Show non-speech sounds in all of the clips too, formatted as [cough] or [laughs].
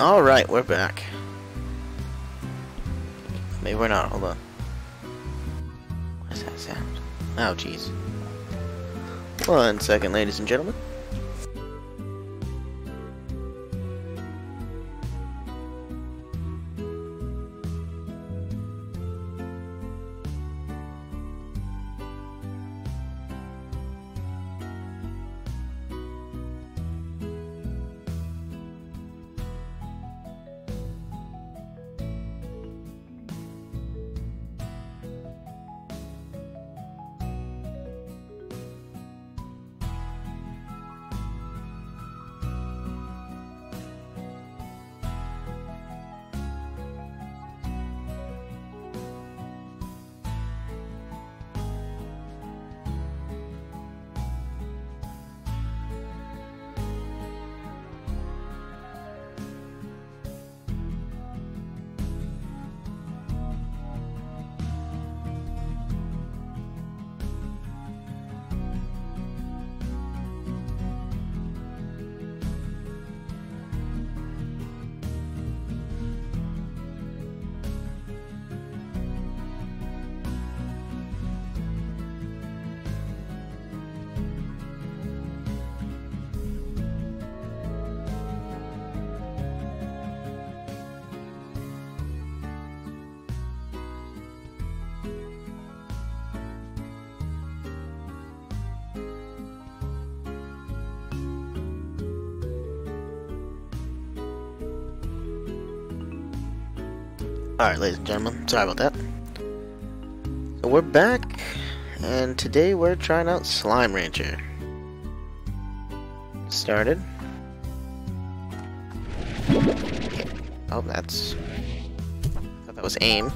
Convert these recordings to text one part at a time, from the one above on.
Alright, we're back. Maybe we're not, hold on. What is that sound? Oh, jeez. One second, ladies and gentlemen. Gentlemen, sorry about that. So we're back, and today we're trying out Slime Rancher. Started. Oh, that's... I thought that was aim.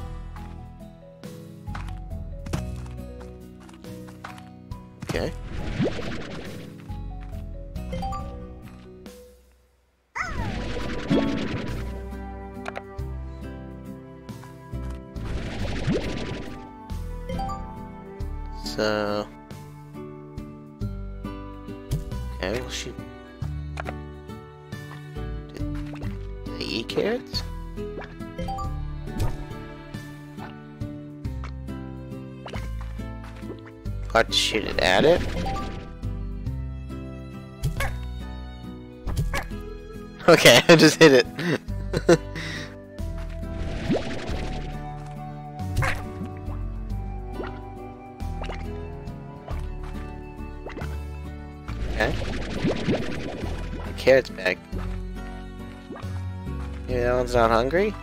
At it? Okay, [laughs] I just hit it. [laughs] Okay. Carrot's back. Maybe that one's not hungry?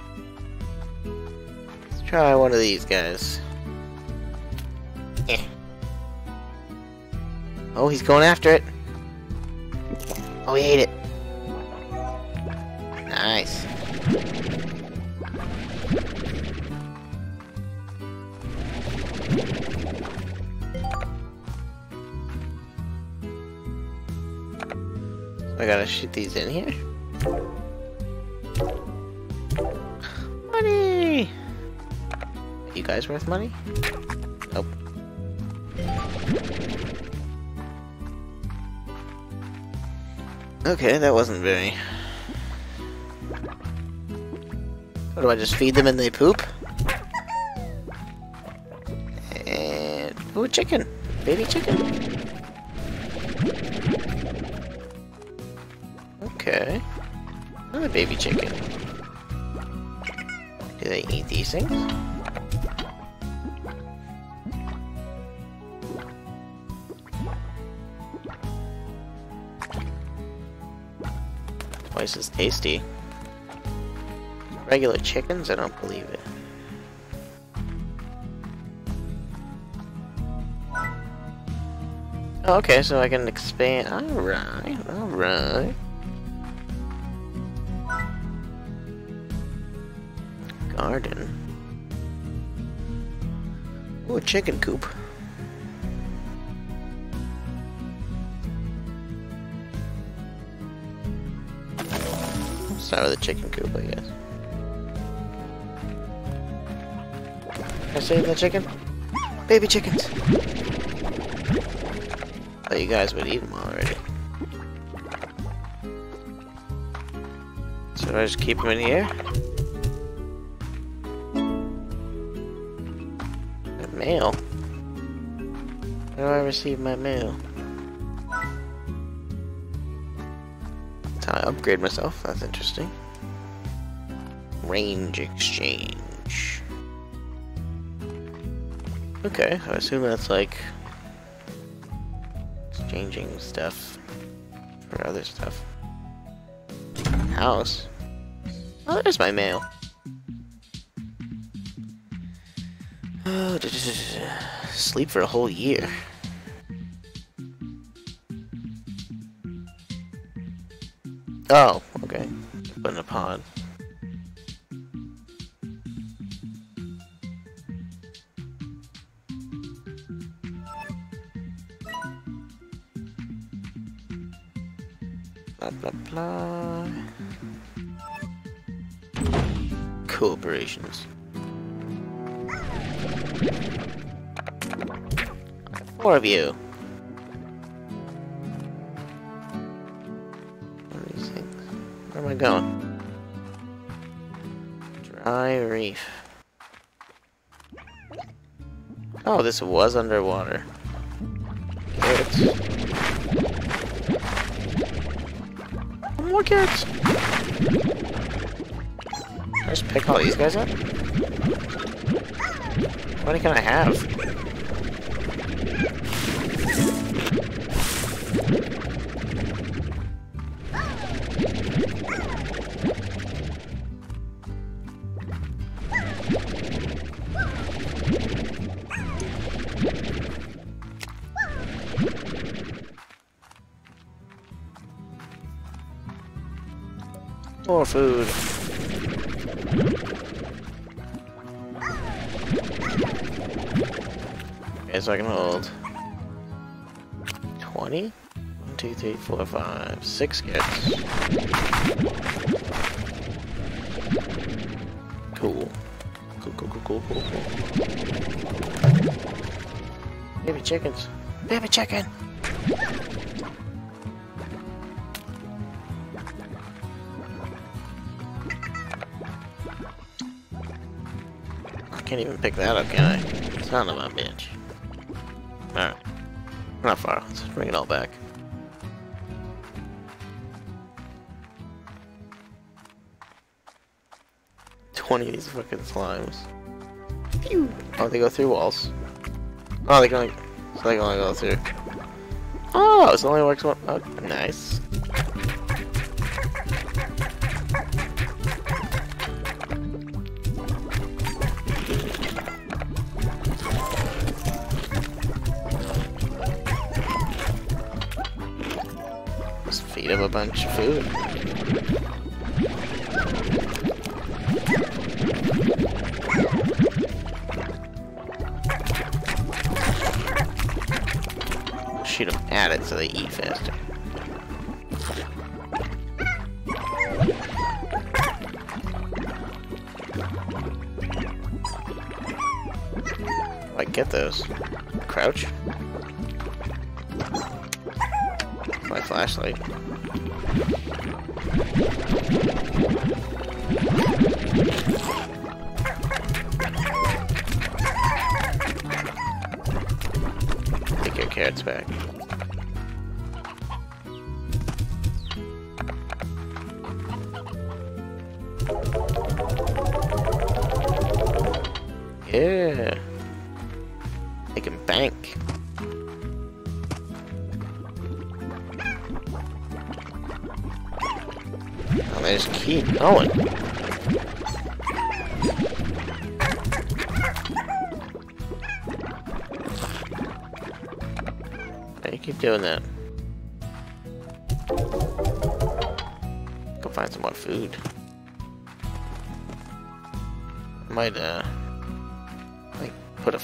Let's try one of these guys. Oh, he's going after it. Oh, he ate it. Nice. I gotta shoot these in here. Money! You guys worth money? Okay, that wasn't very... What do I just feed them and they poop? And... Ooh, chicken! Baby chicken! Okay. Another baby chicken. Do they eat these things? Twice is tasty. Regular chickens? I don't believe it. Oh, okay, so I can expand. Alright, alright. Garden. Ooh, chicken coop. Start with a chicken coop, I guess. Can I save the chicken? Baby chickens! Thought you guys would eat them already. So do I just keep them in here? My mail? How do I receive my mail? Upgrade myself. That's interesting. Range exchange. Okay, I assume that's like exchanging stuff for other stuff. House. Oh, there's my mail. Oh, [sighs] sleep for a whole year. Oh, okay. Put in a pod. Blah blah blah. Cooperations. Four of you. This was underwater. Carrots. More carrots! I just pick all these guys up? How many can I have? More food. Okay, so I can hold 20? 1, 2, 3, 4, 5, 6 gets. Cool. Cool, cool, cool, cool, cool, cool. Baby chickens. Baby chicken! Can't even pick that up, can I? Son of a bitch. Alright. Not far. Let's bring it all back. Twenty of these fucking slimes. Pew! Oh, they go through walls. Oh, they can only, so they can only go through. Oh, it only works one. Oh, nice. Bunch of food. Shoot them at it so they eat faster.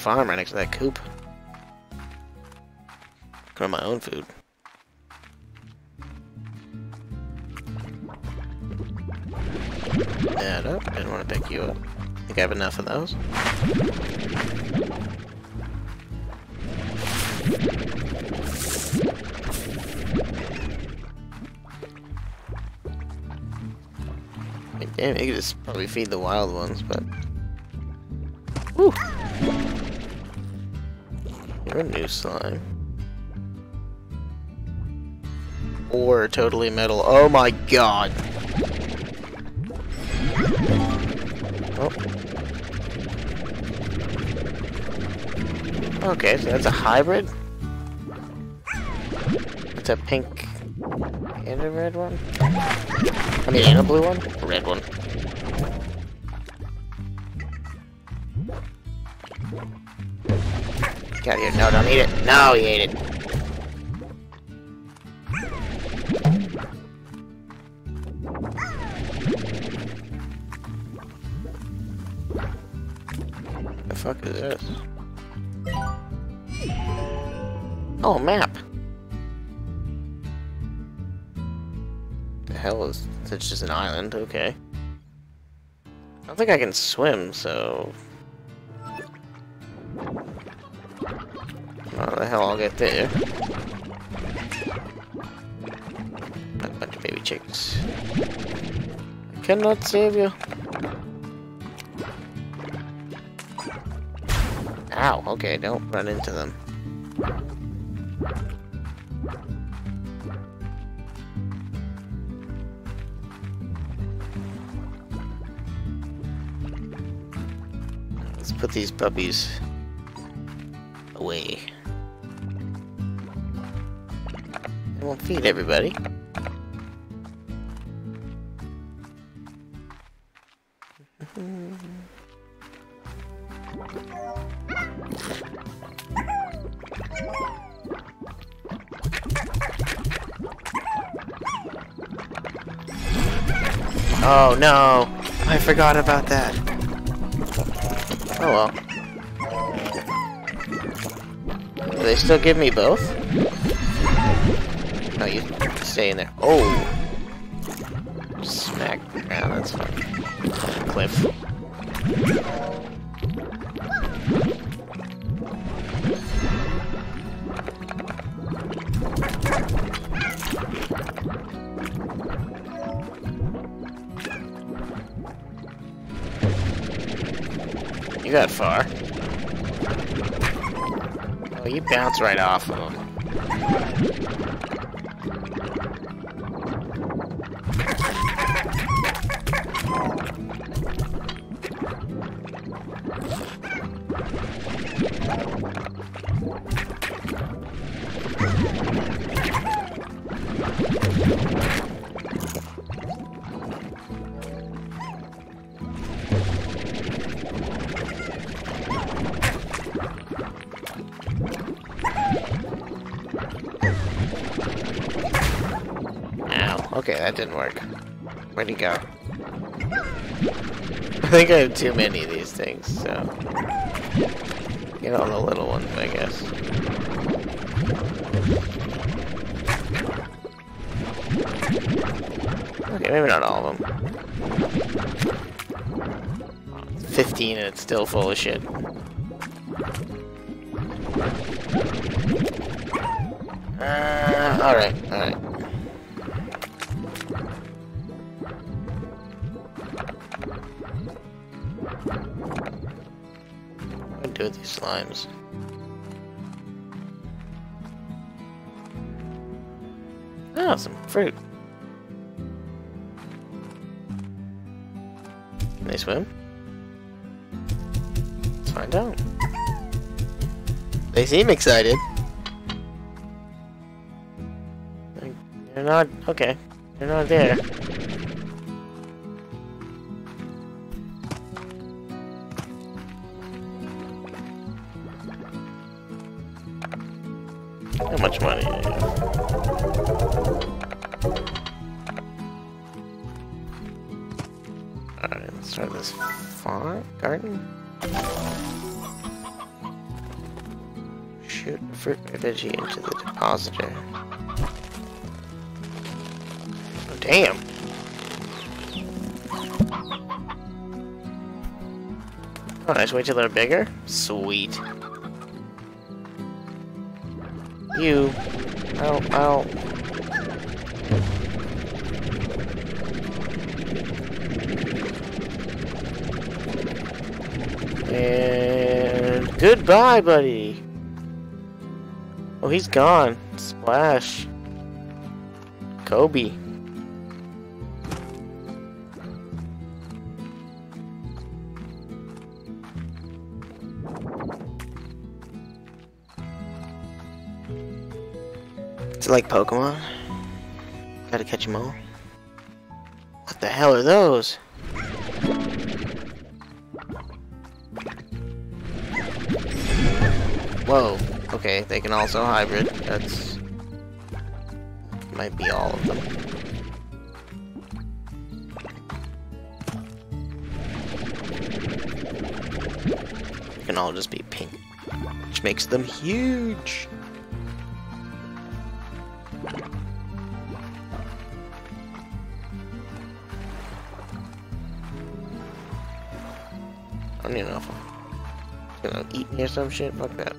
Farm right next to that coop. Grow my own food. That up. Didn't want to pick you up. Think I have enough of those? Yeah, you could just probably feed the wild ones, but... Woo! You're a new slime. Or totally metal. Oh my god! Oh. Okay, so that's a hybrid? It's a pink and a red one? I mean, and a blue one? A red one. Get out of here. No, don't eat it. No, he ate it. The fuck is this? Oh, map. The hell is it's just an island? Okay. I don't think I can swim, so How the hell I'll get there? A bunch of baby chicks. I cannot save you. Ow, okay, don't run into them. Let's put these puppies away. Won't feed everybody. Oh no! I forgot about that. Oh well. Do they still give me both? Stay in there. Oh! Smack ground, that's fine. Cliff. You got far. Oh, you bounce right off of them. I think I have too many of these things, so... Get on the little ones, I guess. Okay, maybe not all of them. 15 and it's still full of shit. These slimes? Oh, some fruit. Can they swim? Let's find out. They seem excited. They're not, okay. They're not there. Much money have? Alright, let's try this farm garden. Shoot fruit or veggie into the depositor. Oh, damn! Oh, nice. Wait till they're bigger? Sweet. You. Ow, ow. And goodbye, buddy. Oh, he's gone. Splash. Kobe. Like Pokemon. Gotta catch them all. What the hell are those? Whoa. Okay, they can also hybrid. That's... Might be all of them. Can all just be pink. Which makes them huge! Or some shit. Fuck that.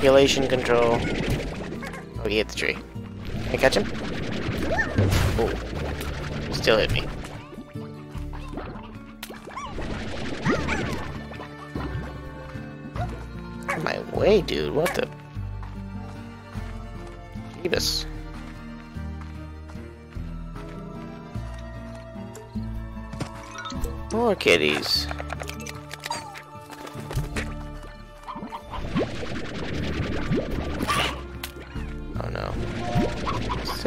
Population control. Oh, he hit the tree. Can I catch him? Oh. Still hit me. My way, dude. What the? Jeebus. More kitties.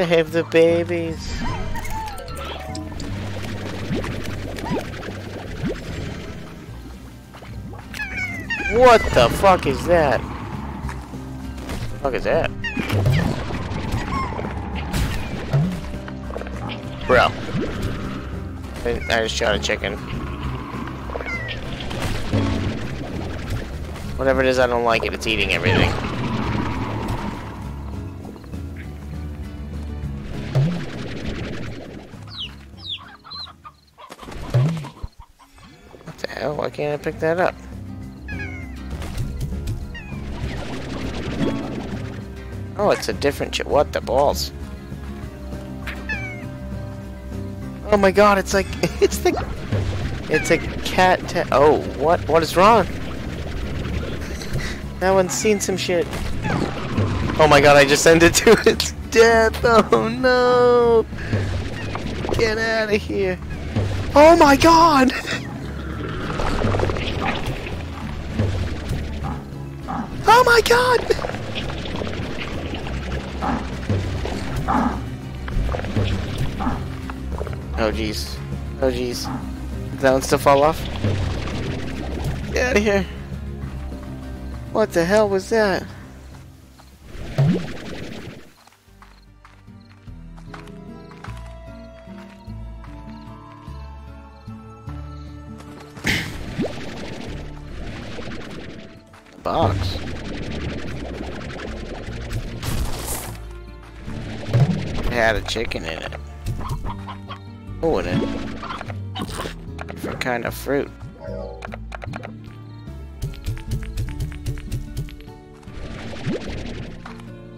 Save the babies. What the fuck is that? The fuck is that? Bro. I just shot a chicken. Whatever it is, I don't like it. It's eating everything. Hell? Why can't I pick that up? Oh, it's a different. What the balls? Oh my god, it's like, [laughs] it's the, it's a cat oh, what, what is wrong? [laughs] That one's seen some shit. Oh my god, I just it [laughs] to its death, oh no! Get out of here. Oh my god! Oh my god! Oh jeez. Oh jeez. That one still fall off? Get out of here. What the hell was that? Chicken in it. Oh, in it. Different kind of fruit.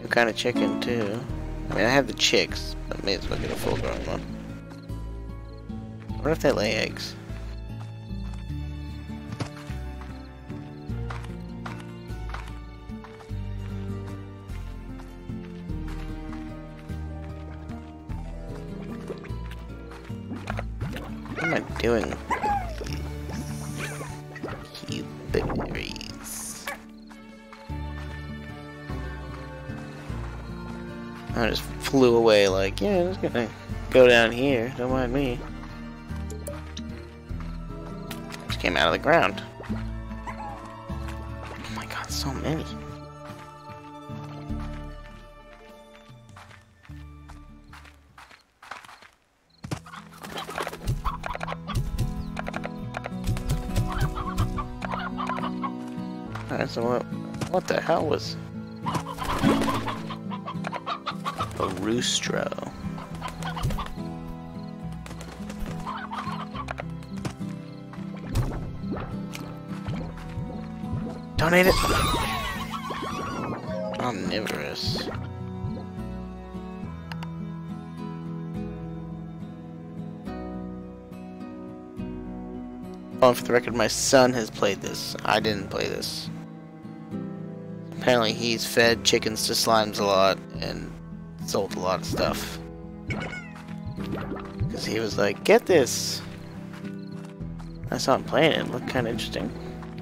New kind of chicken too. I mean, I have the chicks, but may as well get a full-grown one. What if they lay eggs. Go down here, don't mind me. Just came out of the ground. Donate it! Omnivorous. Oh, for the record, my son has played this. I didn't play this. Apparently he's fed chickens to slimes a lot and sold a lot of stuff. Because he was like, get this! I saw him playing it, it looked kind of interesting.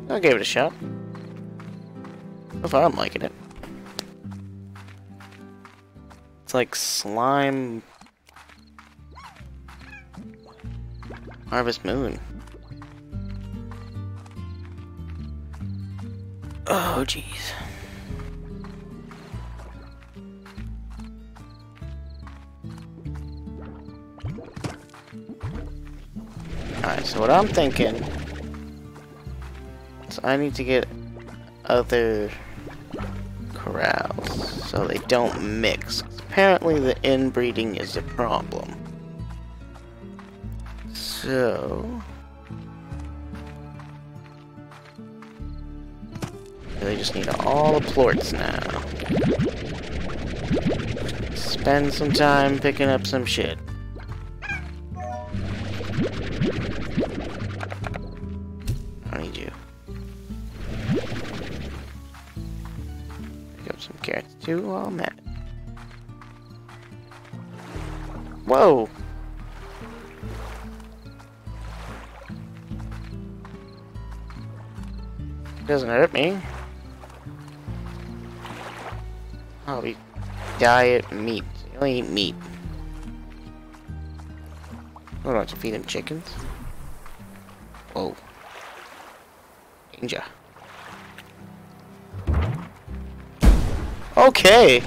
I gave it a shot. So far I'm liking it. It's like slime... Harvest Moon. Oh, jeez. Alright, so what I'm thinking is I need to get other corrals so they don't mix. Apparently the inbreeding is a problem. So... They just need all the plorts now. Spend some time picking up some shit. I'm at it. Whoa! Doesn't hurt me. Oh, we diet meat. You only eat meat. I have to feed him chickens? Whoa. Danger. Okay.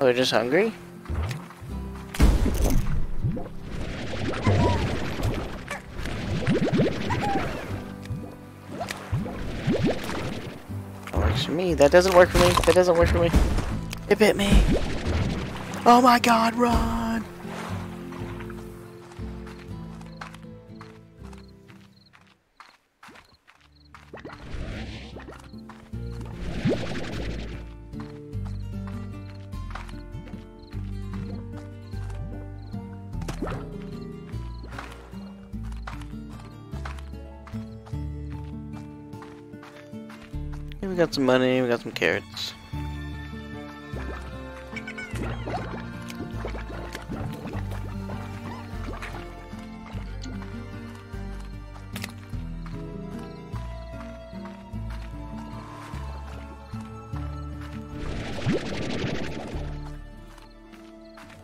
Oh, they're just hungry? That works for me. That doesn't work for me. That doesn't work for me. It bit me. Oh my god, run! Some money, we got some carrots.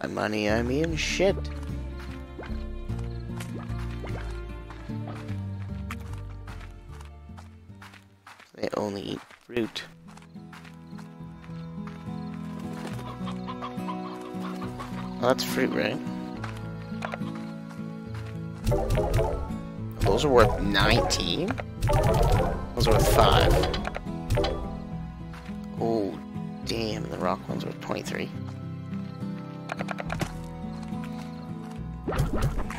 Money, I mean shit. Fruit, right? Those are worth 19? Those are worth 5. Oh, damn, the rock ones are 23.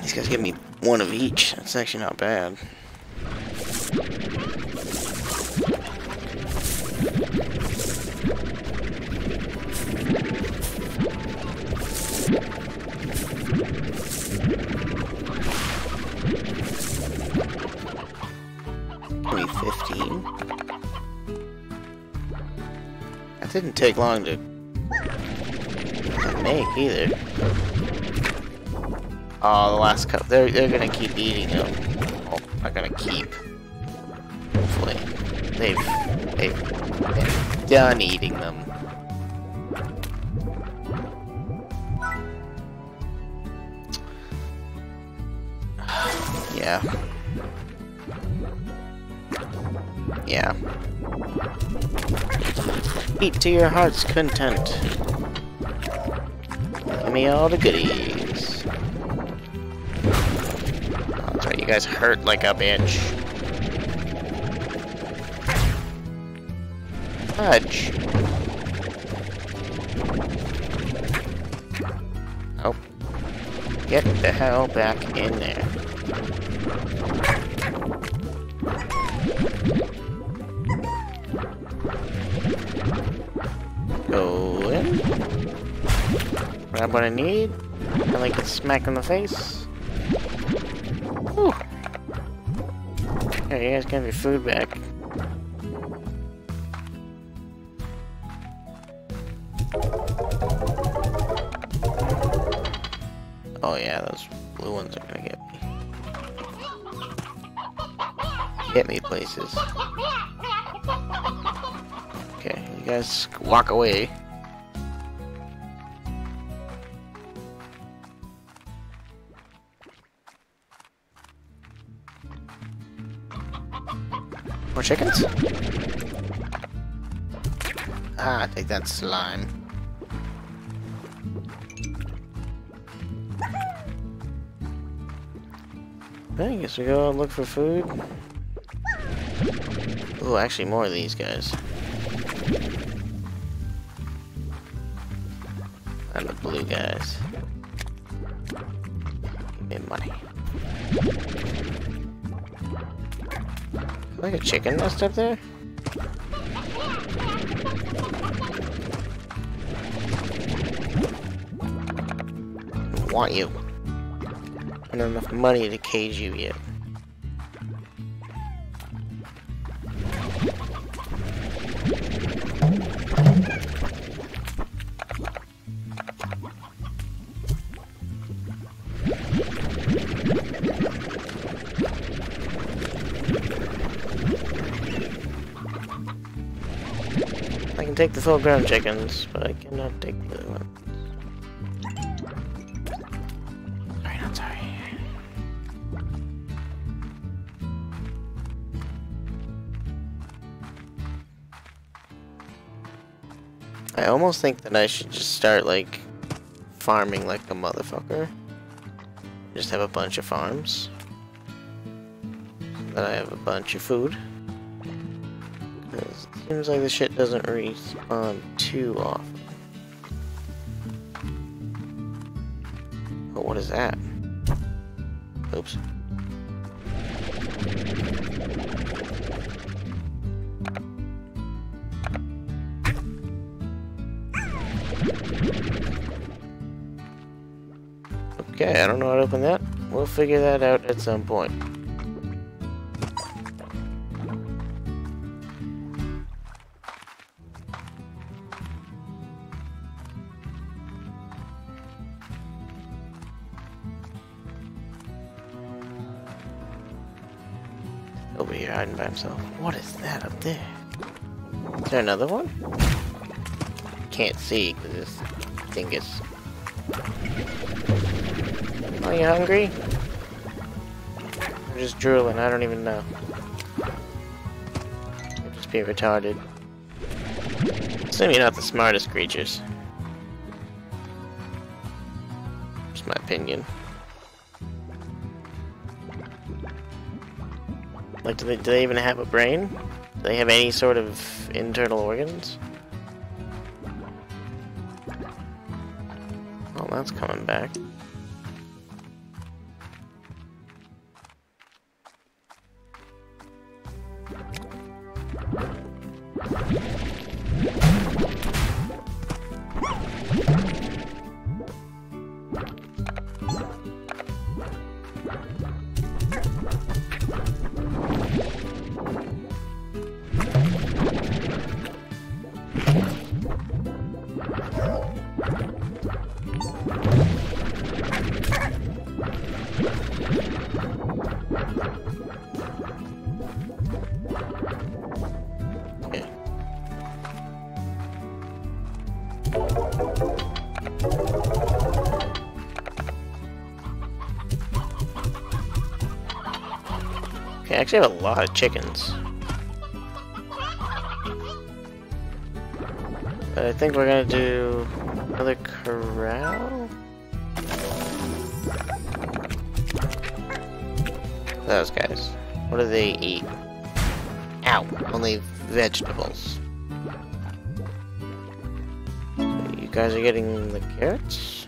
These guys give me one of each. That's actually not bad. Take long to make either. Oh, the last cup. They're they're gonna keep eating them. Well, oh, not gonna keep. Hopefully, they've, they've done eating them. To your heart's content. Give me all the goodies. That's right, you guys hurt like a bitch. Fudge. Oh. Get the hell back in there. Grab what I need. And like get smacked in the face. Whew. You guys can your food back. Oh yeah, those blue ones are gonna get me. Get me places. Okay, you guys walk away. Chickens? Ah, take that slime. I guess we go out and look for food. Oh, actually more of these guys. Chicken nest up there? I want you. I don't have enough money to cage you yet. The full grown chickens, but I cannot take the one. Sorry, not sorry. I almost think that I should just start like farming like a motherfucker. Just have a bunch of farms. So that I have a bunch of food. Seems like the shit doesn't respawn too often. But what is that? Oops. Okay, I don't know how to open that. We'll figure that out at some point. Can't see because this dingus. Are you hungry? I'm just drooling, I don't even know. Could just being retarded. Assume you're not the smartest creatures. Just my opinion. Like, do they, do they even have a brain? Do they have any sort of internal organs? Oh, that's coming back. Actually have a lot of chickens. But I think we're gonna do another corral? those guys? What do they eat? Ow, only vegetables. You guys are getting the carrots?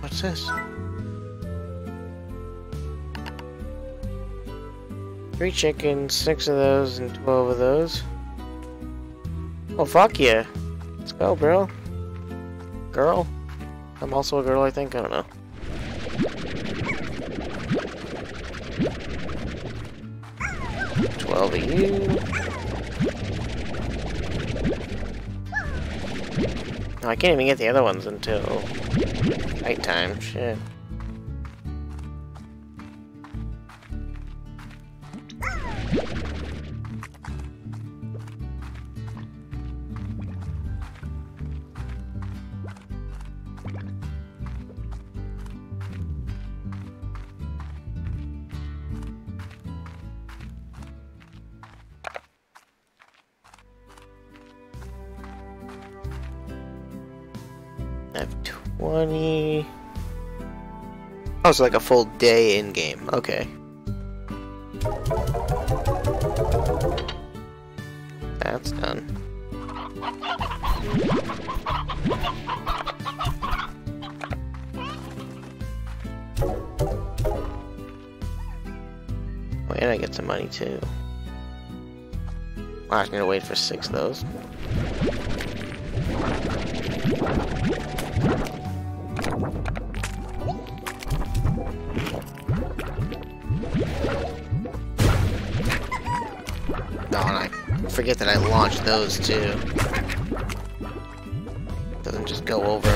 What's this? Three chickens, six of those, and twelve of those. Oh, fuck yeah. Let's go, bro. Girl? I'm also a girl, I think. I don't know. Twelve of you. I can't even get the other ones until nighttime. Shit. Oh, like a full day in game. Okay. That's done. And I get some money too. I was gonna wait for six of those. Those too. Doesn't just go over.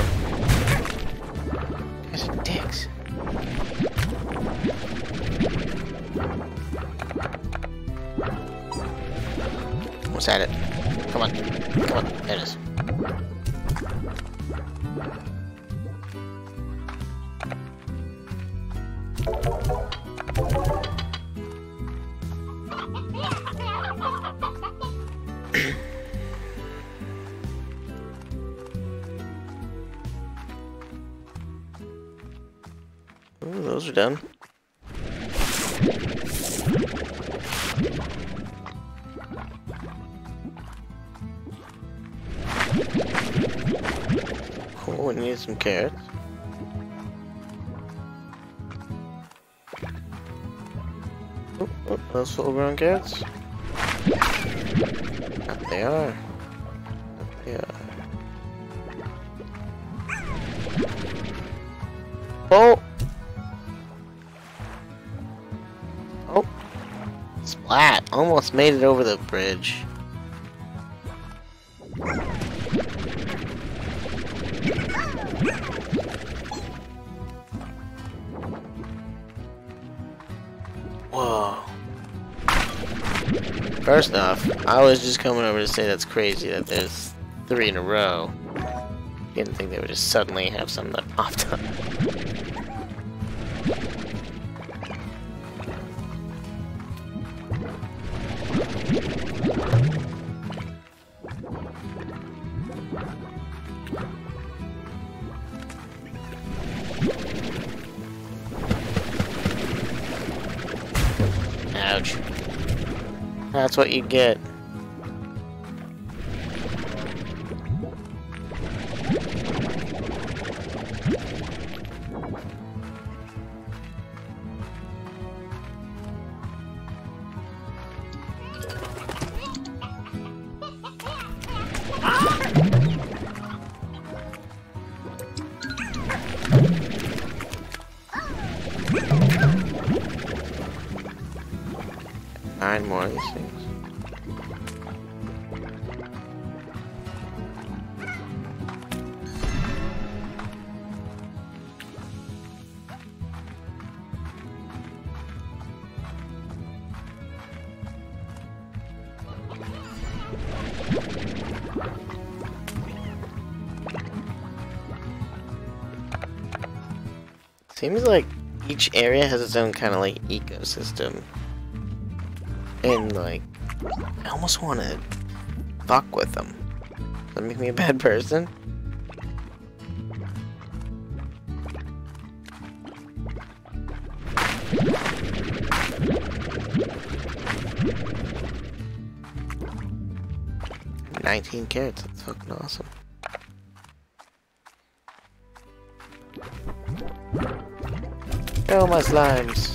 Cool, we need some carrots. Oh, oh, those full grown carrots? They are. They are. Oh! Oh! Splat! Almost made it over the bridge. First off, I was just coming over to say that's crazy that there's three in a row. Didn't think they would just suddenly have some that popped up. That's what you get. area has its own kind of like ecosystem. And like, I almost want to fuck with them. Does that make me a bad person? Nineteen carrots. That's fucking awesome. My slimes.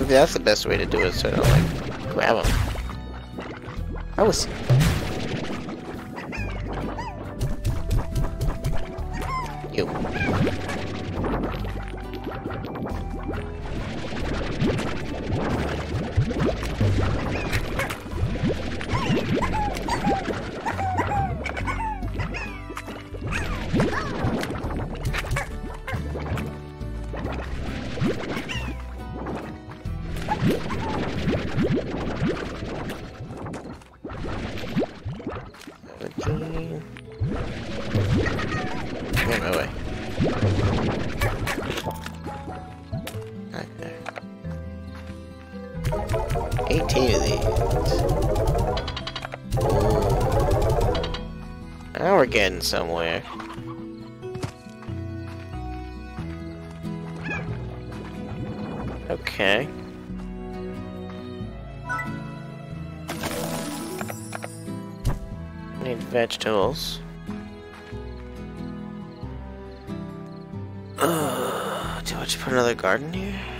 Maybe that's the best way to do it, so I don't like grab them. I was we're getting somewhere. Okay. Need vegetables. Uh, do I just put another garden here?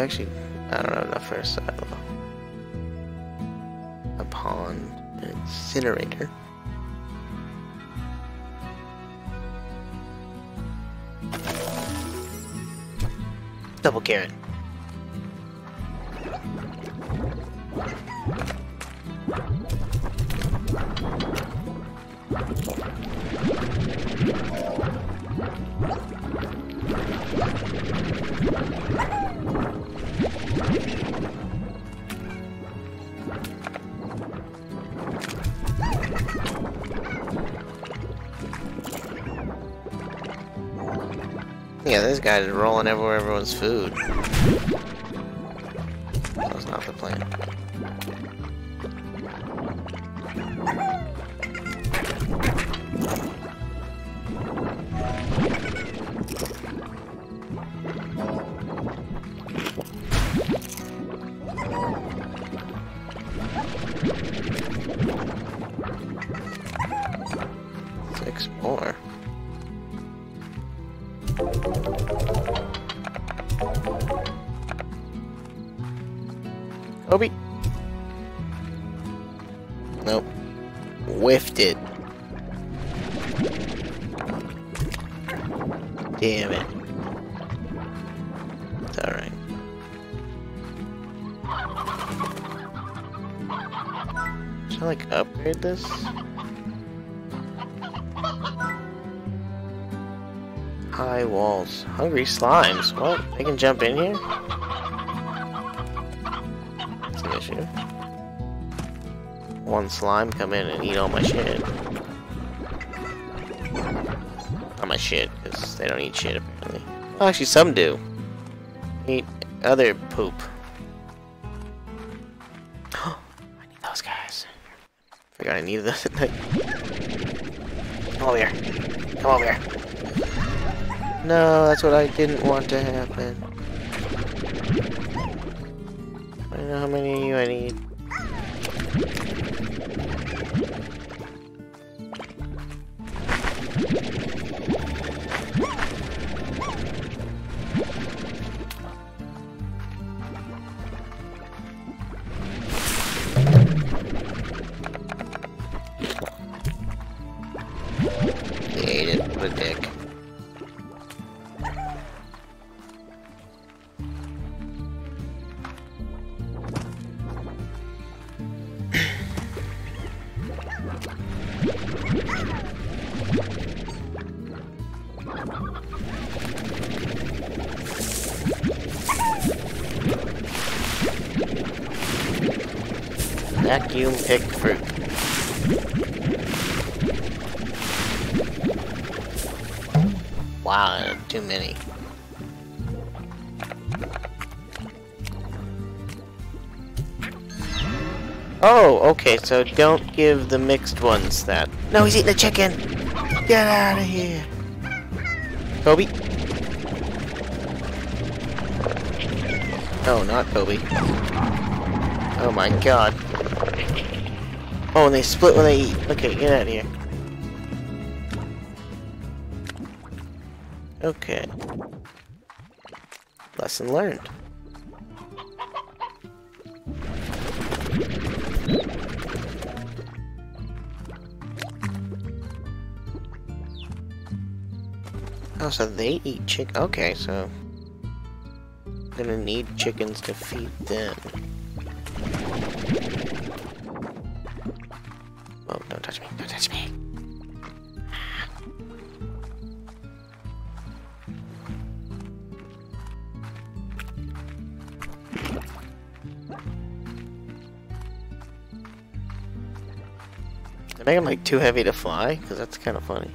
Actually, I don't have enough for a silo. A pond, an incinerator. Double carrot. Guy's rolling everywhere everyone's food. Hungry slimes. What? They can jump in here? That's an issue. One slime come in and eat all my shit. Not my shit, because they don't eat shit apparently. Well, actually, some do. Eat other poop. Oh, [gasps] I need those guys. Forgot I needed those. oh, [laughs] over No, that's what I didn't want to happen. Oh, okay, so don't give the mixed ones that. No, he's eating the chicken! Get out of here! Kobe? Oh, not Kobe. Oh my god. Oh, and they split when they eat. Okay, get out of here. Okay. Lesson learned. Oh, so they eat chicken. Okay, so... Gonna need chickens to feed them. Oh, don't touch me, don't touch me. They make them like too heavy to fly, because that's kind of funny.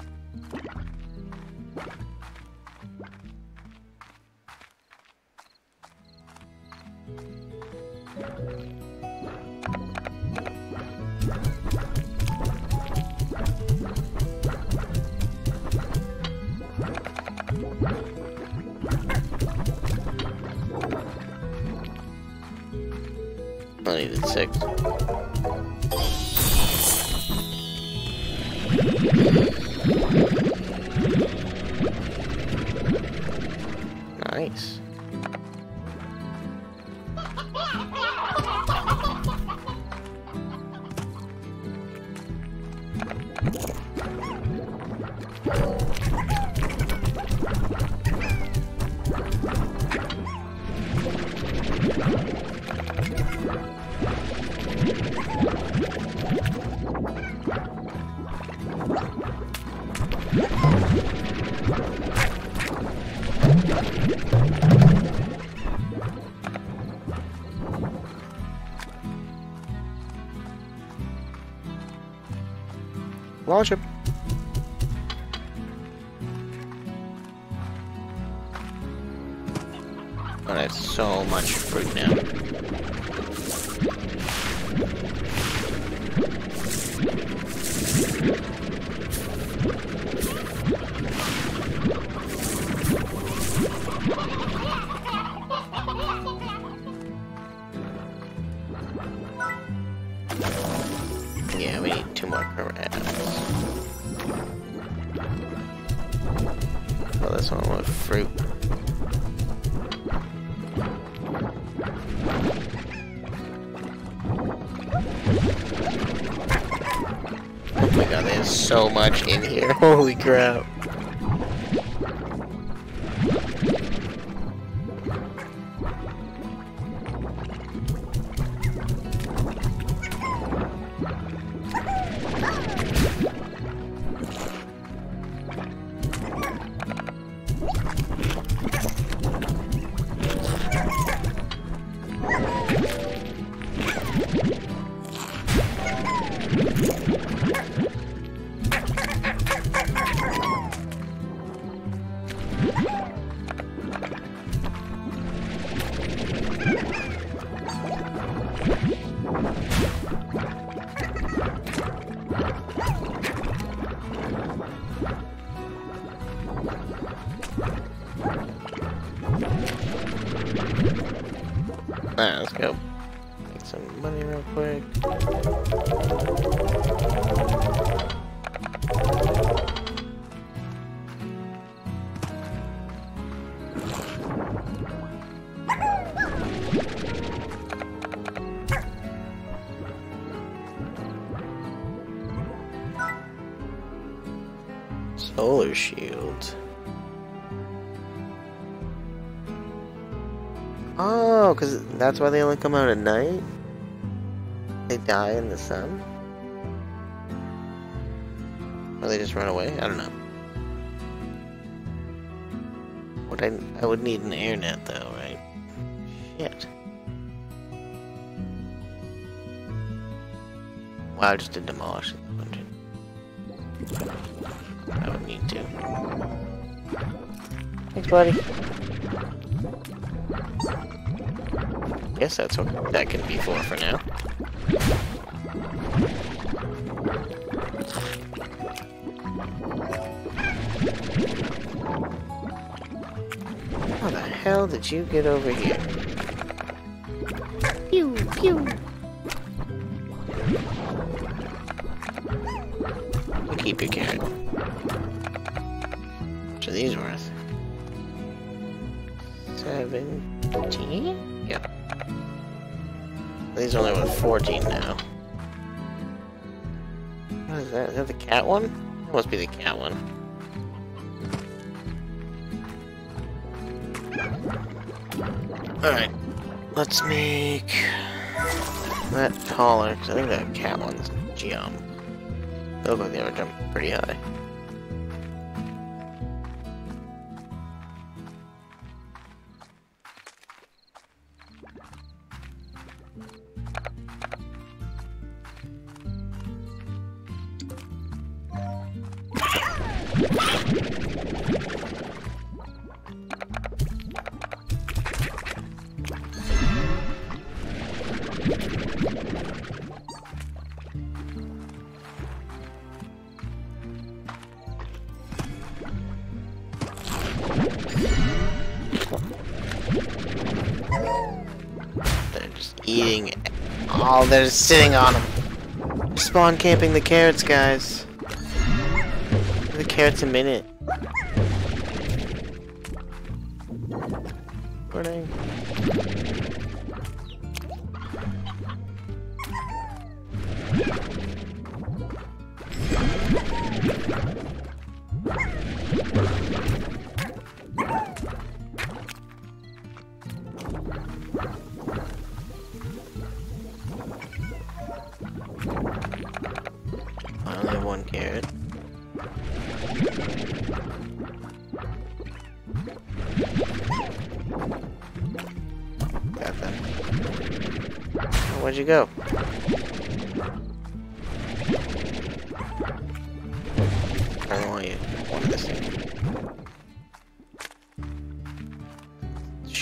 Holy crap. Because that's why they only come out at night? They die in the sun? Or they just run away? I don't know. Would I, I would need an air net though, right? Shit. Wow, I just did demolish it. I would need to. Thanks, buddy. Guess that's what that can be for for now. How the hell did you get over here? Cat one? That must be the cat one. Alright. Let's make that taller, because I think that cat one's jump. They look like they were jumping pretty high. Sitting on them. Spawn camping the carrots, guys. The carrots a minute.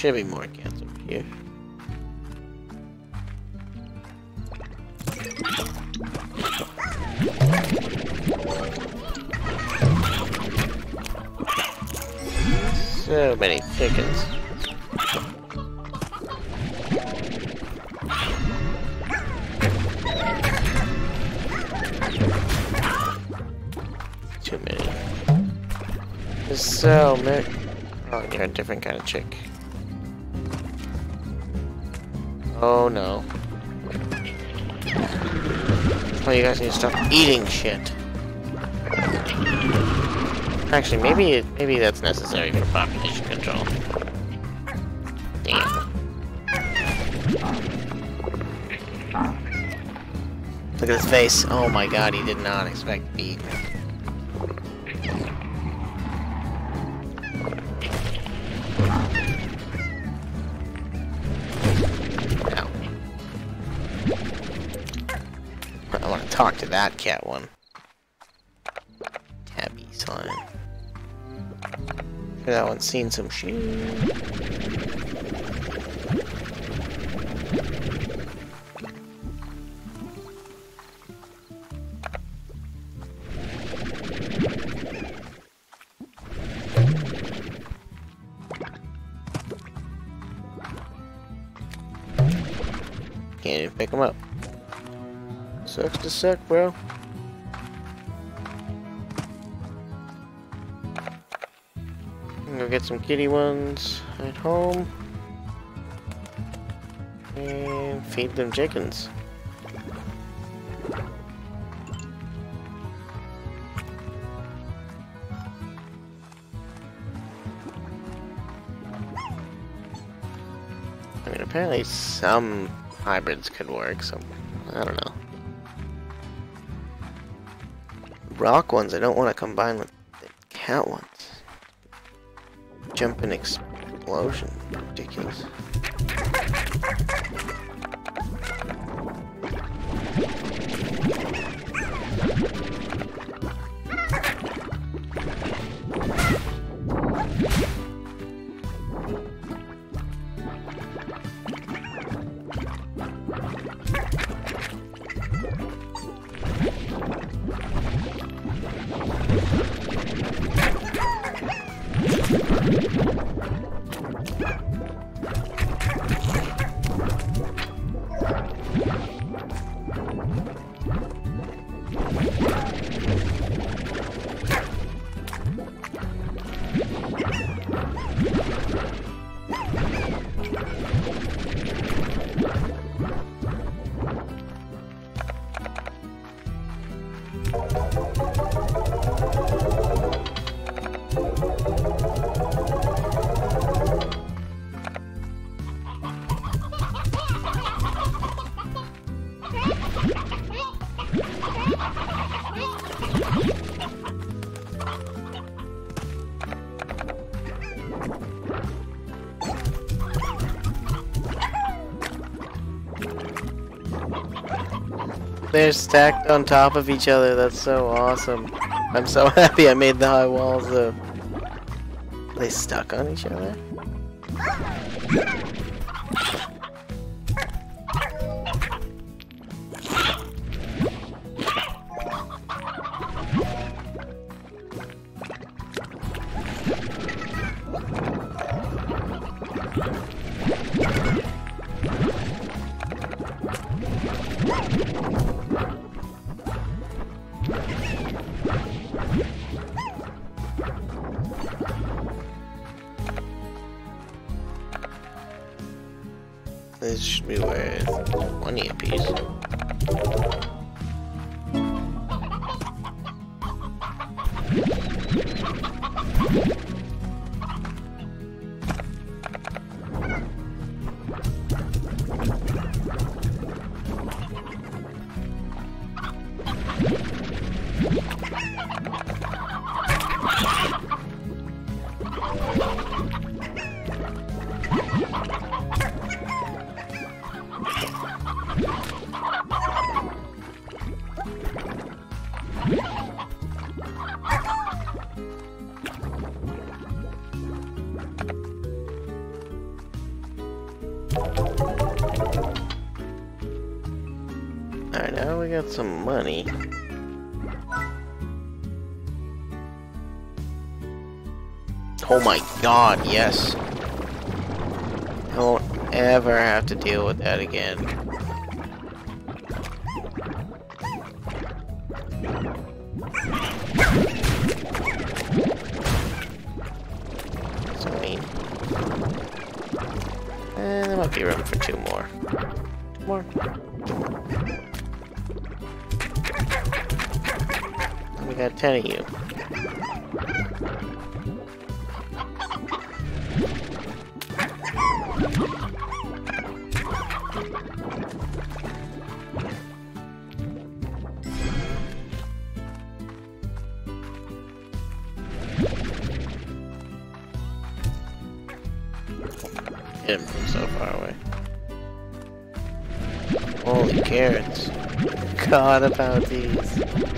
Should be more cans over here. So many chickens. Too many. So many. Oh, you're a different kind of chick. Oh no. Oh, you guys need to stop eating shit. Actually, maybe maybe that's necessary for population control. Damn. Look at his face. Oh my god, he did not expect to. That cat one. Tabby slime. That one's seen some shit. Suck, bro. Go get some kitty ones at home. And feed them chickens. I mean, apparently some hybrids could work, so I don't know. Rock ones I don't want to combine with the cat ones. Jumping explosion. Ridiculous. They're stacked on top of each other. That's so awesome. I'm so [laughs] happy I made the high walls though. They stuck on each other? Got some money. Oh my god, yes. I won't ever have to deal with that again. Ten of you. Him from so far away. Holy carrots. God about these.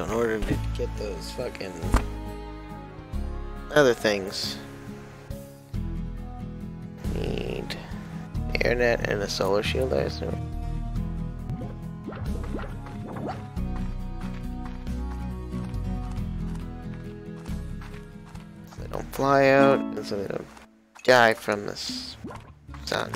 In order to get those fucking other things, need internet and a solar shield, I assume. So they don't fly out, and so they don't die from the sun.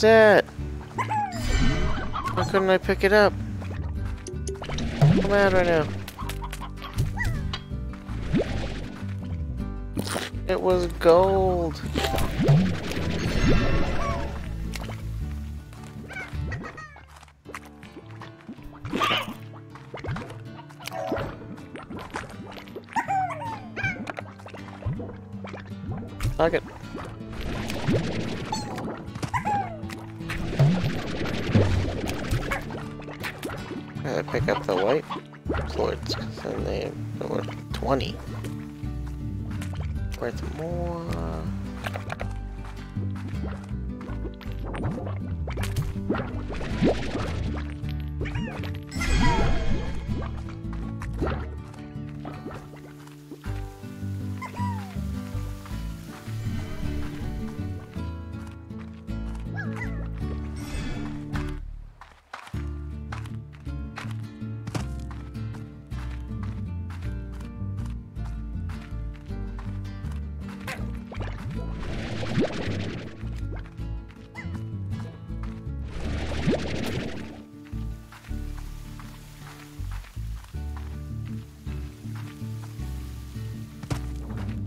Was that? Why couldn't I pick it up? I'm mad right now. It was gold.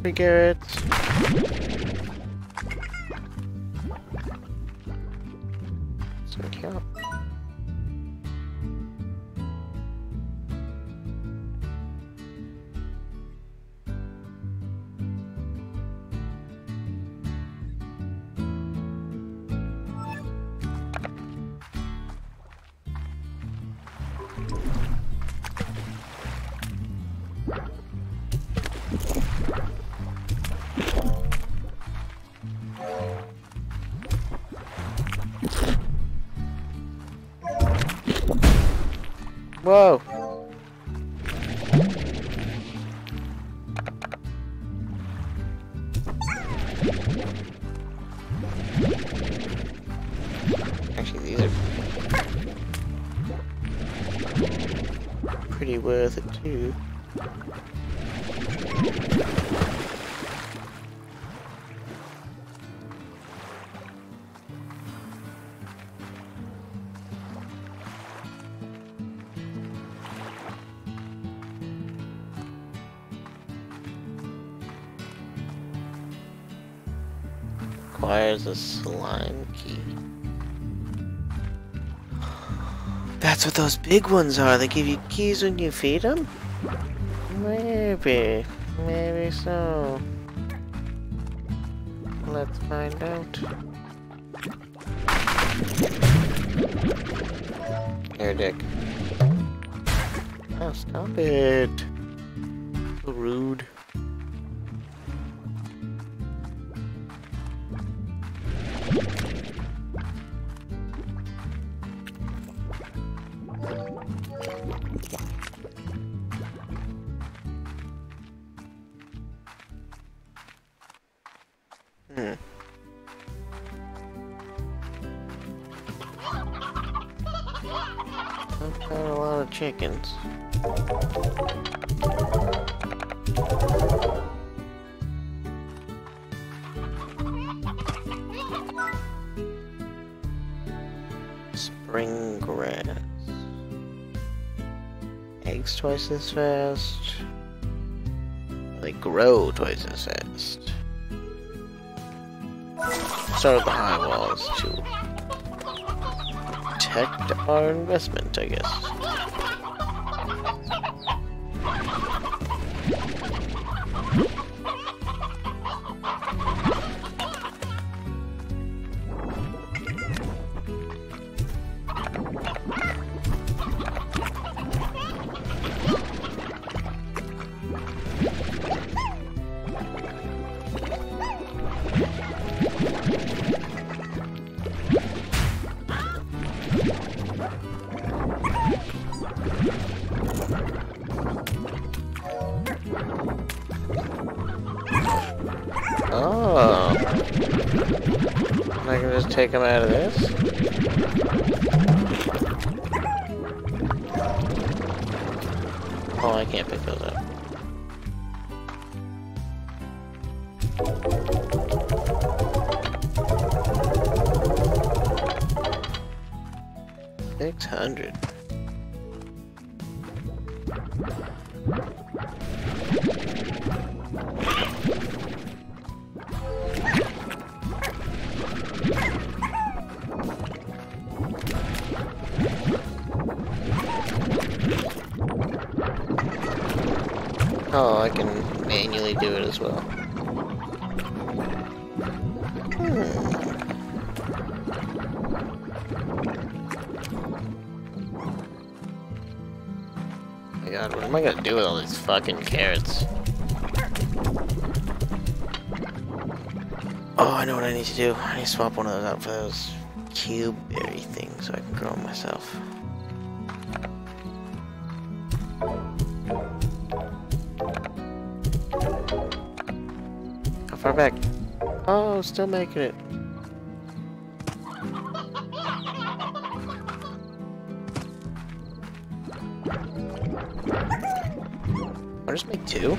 Hey Garrett. Pretty worth it too. Requires a slime That's what those big ones are. They give you keys when you feed them? Maybe. Maybe so. Let's find out. Here, Dick. Oh, stop it. So rude. Twice as fast. They grow twice as fast. Start the high walls to protect our investment, I guess. Do with all these fucking carrots? Oh, I know what I need to do. I need to swap one of those out for those cube berry things so I can grow them myself. How far back? Oh, still making it. I'll just make two.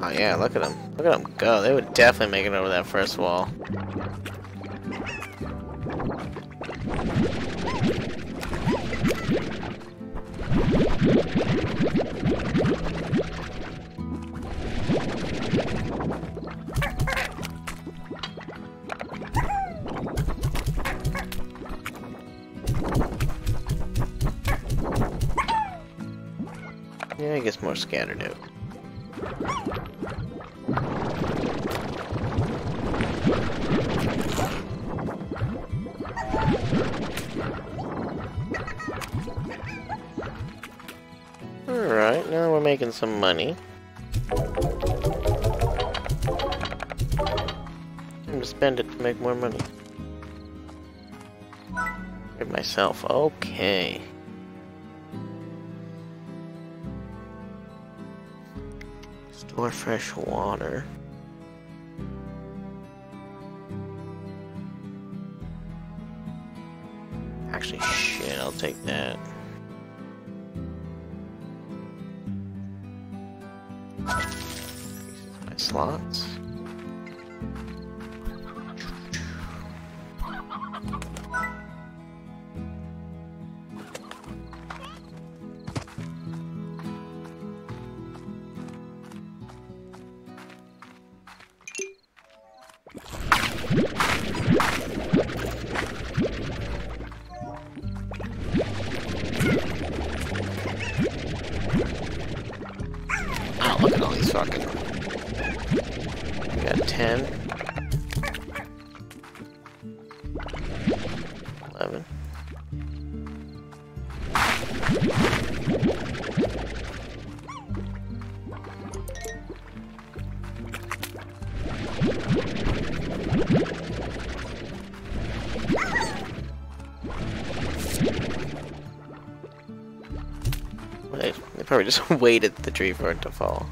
Oh yeah, look at them. Look at them go. They would definitely make it over that first wall. Scattered out. Alright, now we're making some money. Time to spend it to make more money. Grab myself, okay. Store fresh water. Actually, shit, I'll take that. Just [laughs] waited the tree for it to fall.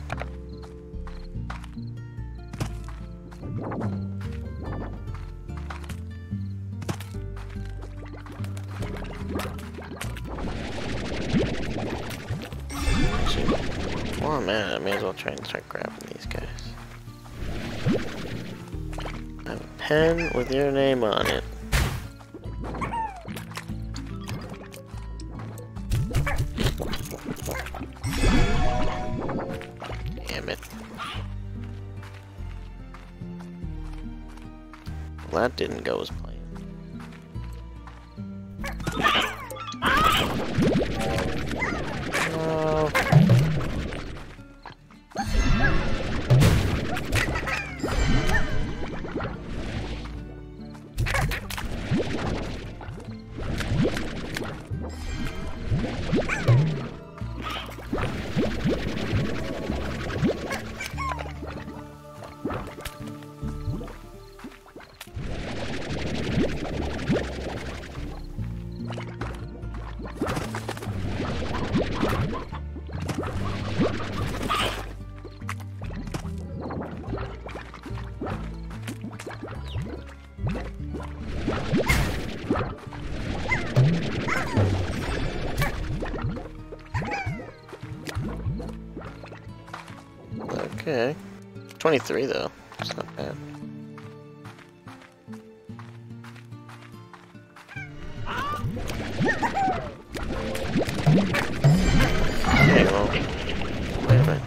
Okay. 23 though. It's not bad. Okay, well. Wait a minute.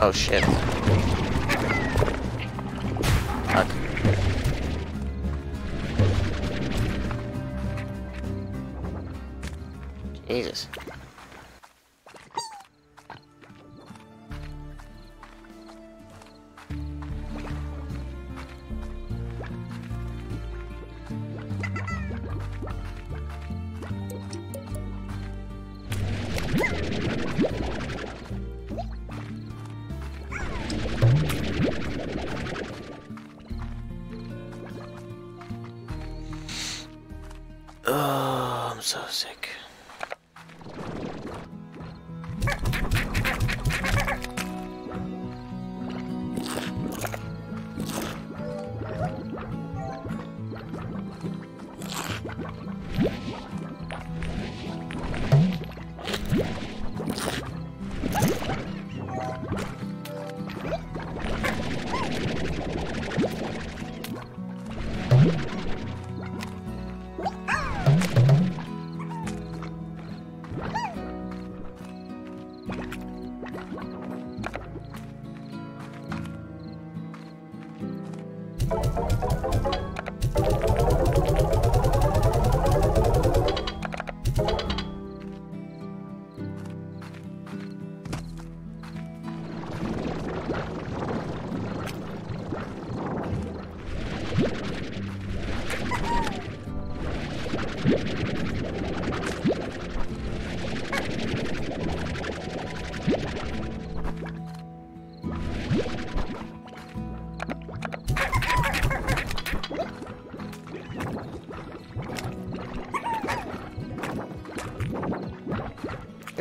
Oh shit. Jesus.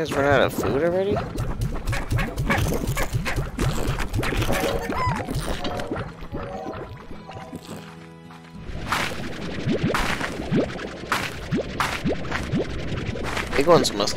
guys run out of food already? Big ones must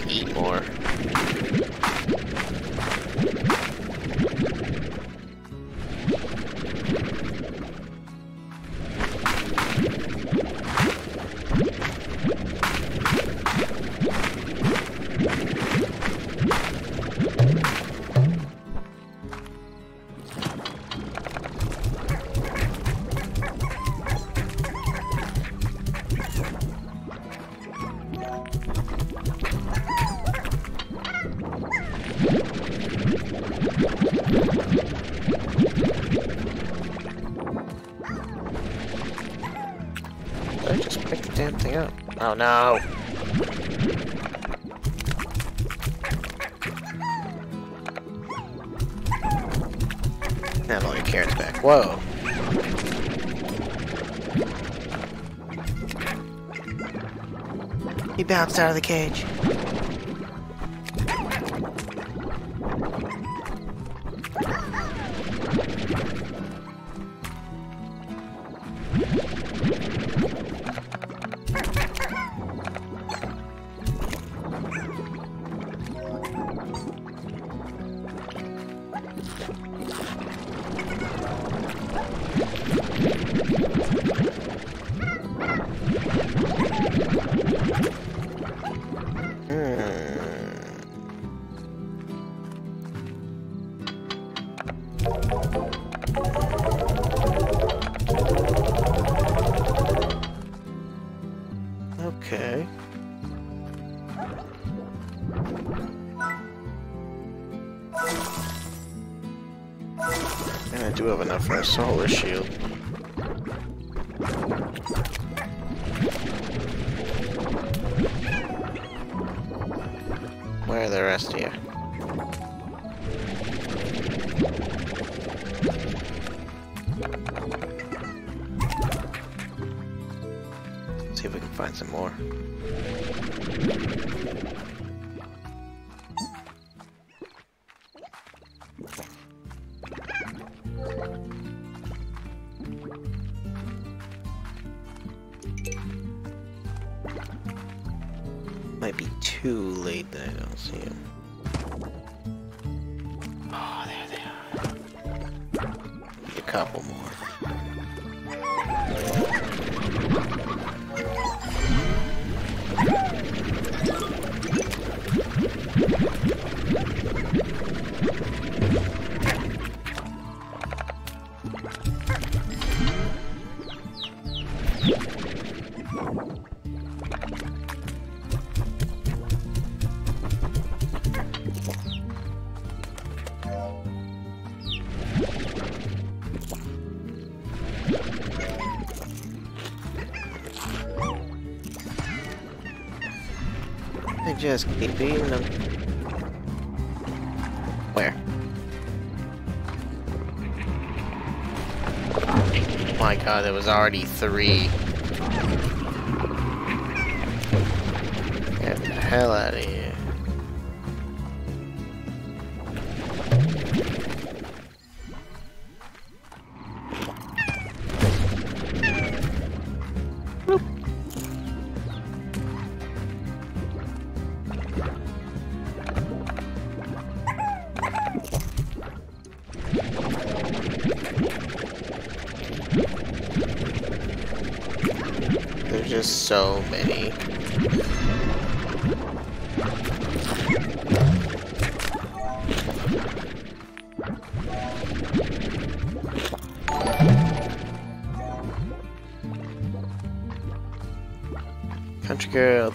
no, no. Now all your carrots back. Whoa. He bounced out of the cage. enough for a solar shield. Keep beating them. Where? My god, there was already three. Get the hell out of here.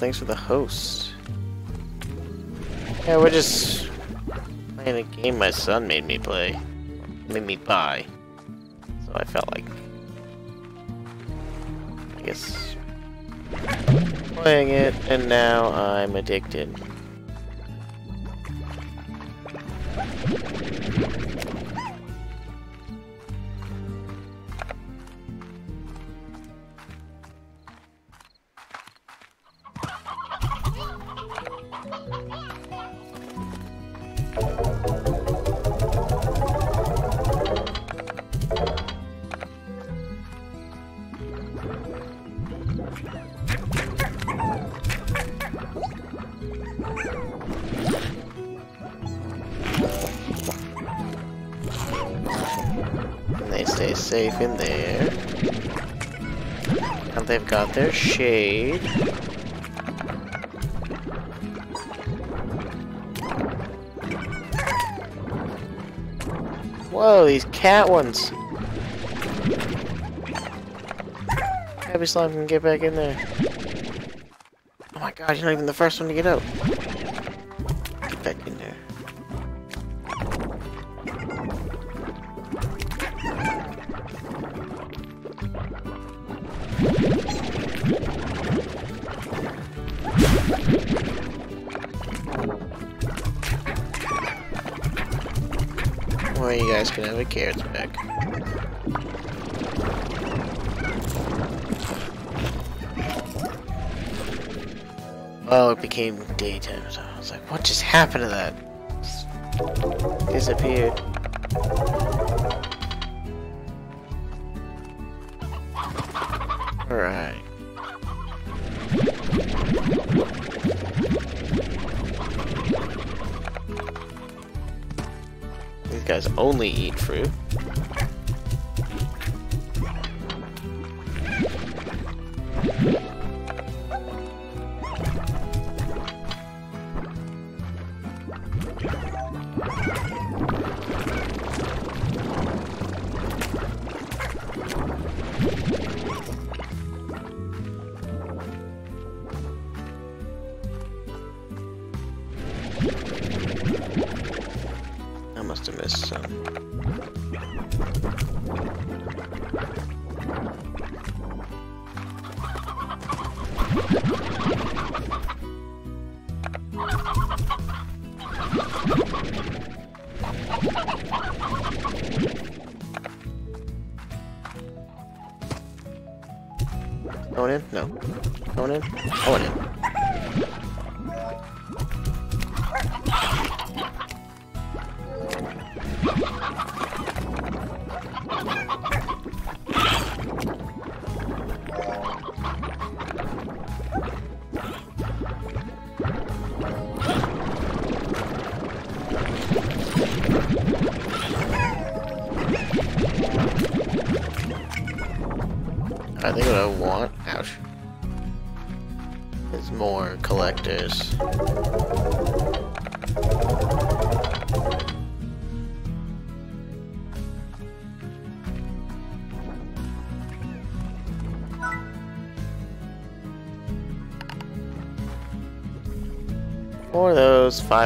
Thanks for the host. Yeah, we're just playing a game my son made me play. Made me buy. So I felt like I guess playing it, and now I'm addicted. Safe in there. And they've got their shade. Whoa, these cat ones. Happy Slime can get back in there. Oh my god, you're not even the first one to get out. Have a carrot back. Oh, it became daytime. So I was like, what just happened to that? Disappeared.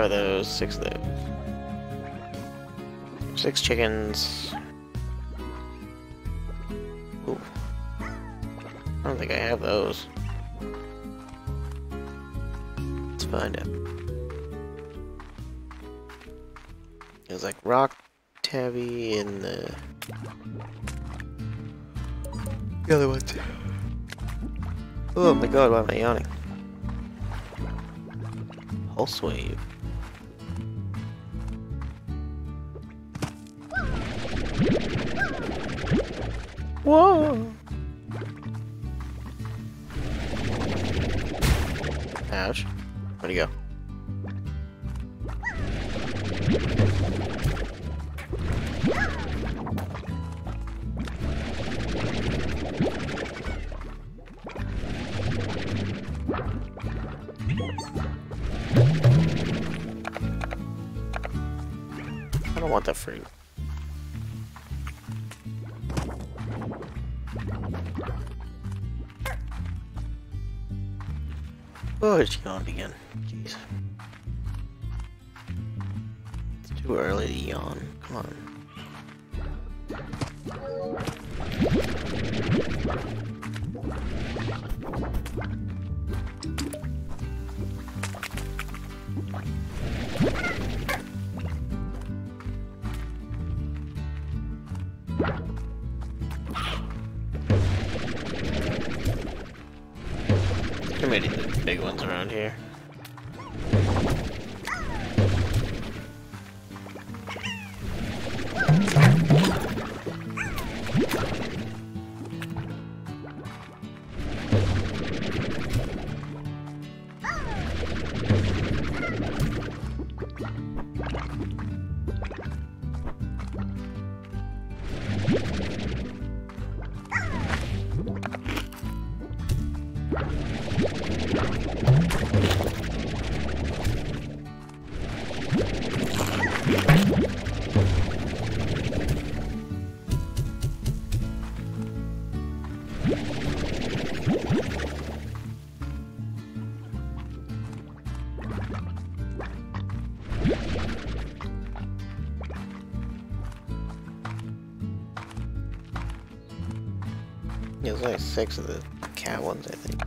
Five of those, six of those. Six chickens. Ooh. I don't think I have those. Let's find out. There's like rock tabby and the the other ones. Oh my god, why am I yawning? Pulse wave. Whoa! Ouch. Where'd he go? I don't want that fruit. Oh, it's yawned again. Jeez. It's too early to yawn. Come on. Six of the cat ones, I think.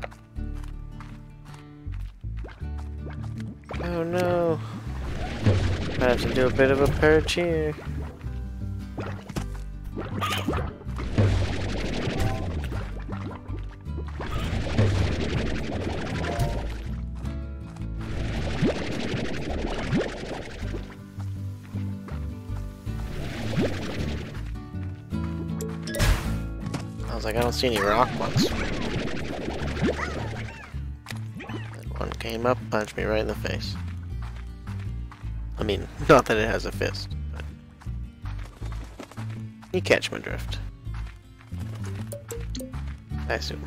Oh no. I have to do a bit of a purge here. Came up, punched me right in the face. I mean, [laughs] not that it has a fist, but... You catch my drift. I assume.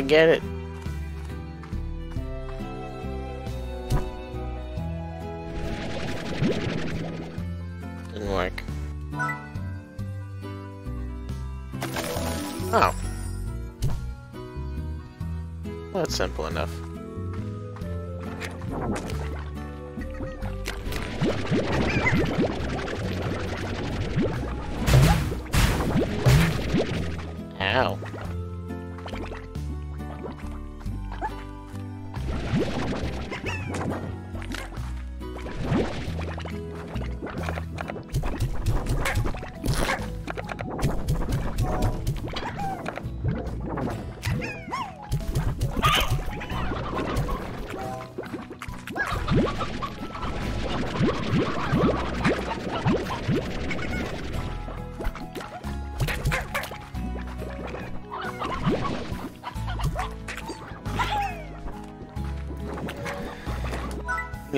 I get it.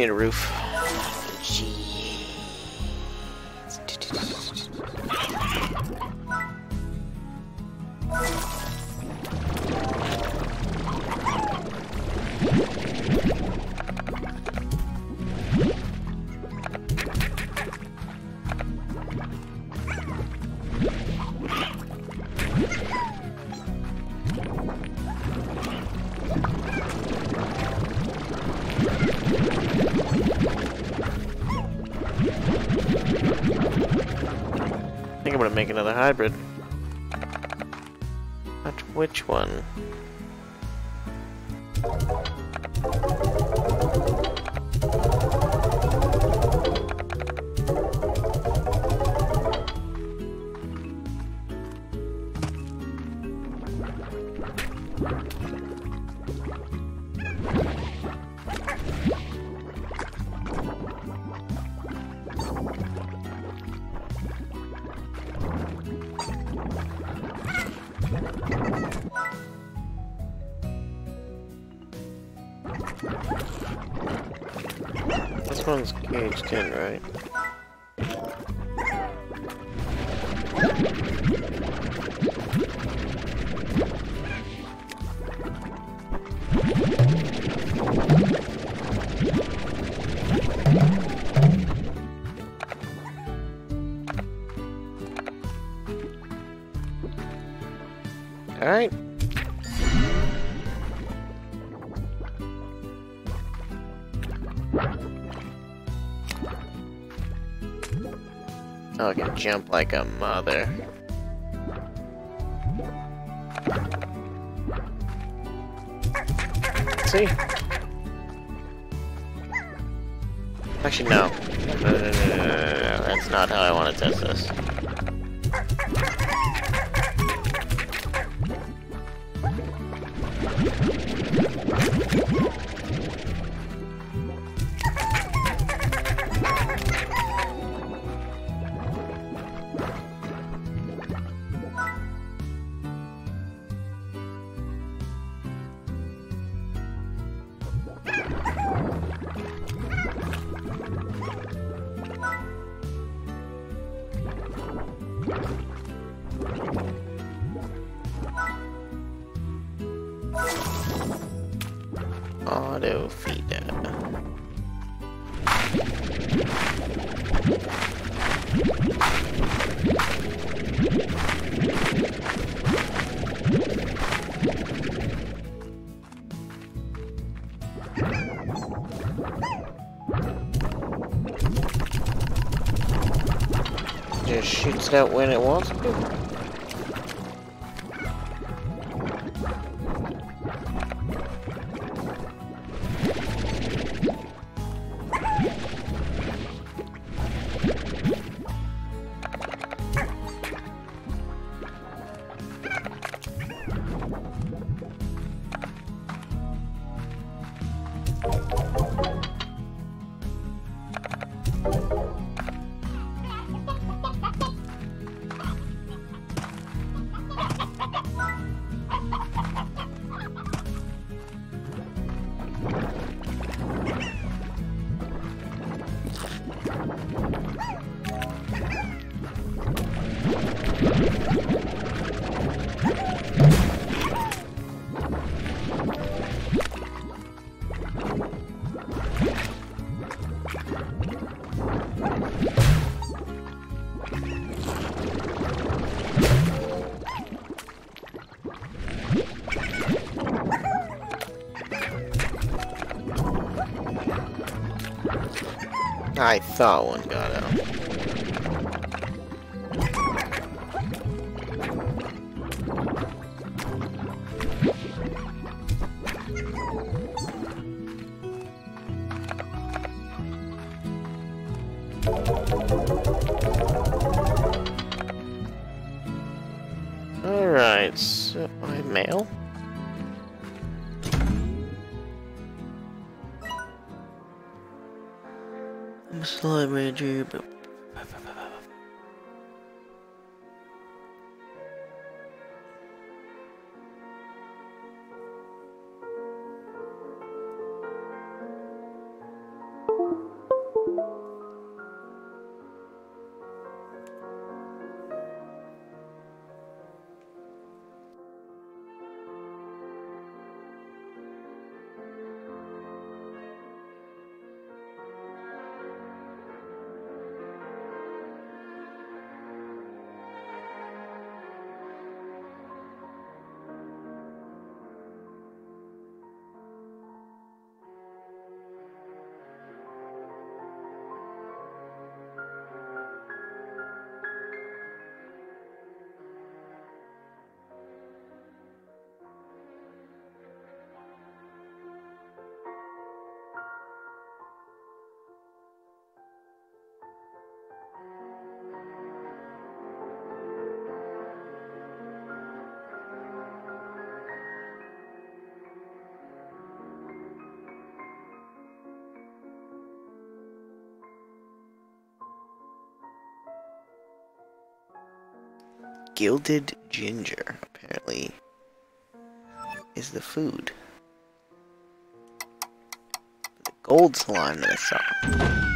Need a roof. Make another hybrid. But which one? Jump like a mother. See? Actually, no. That's not how I want to test this. Auto feeder. Just shoots out when it wants to. that one. Gilded ginger, apparently, is the food. The gold salon that I saw.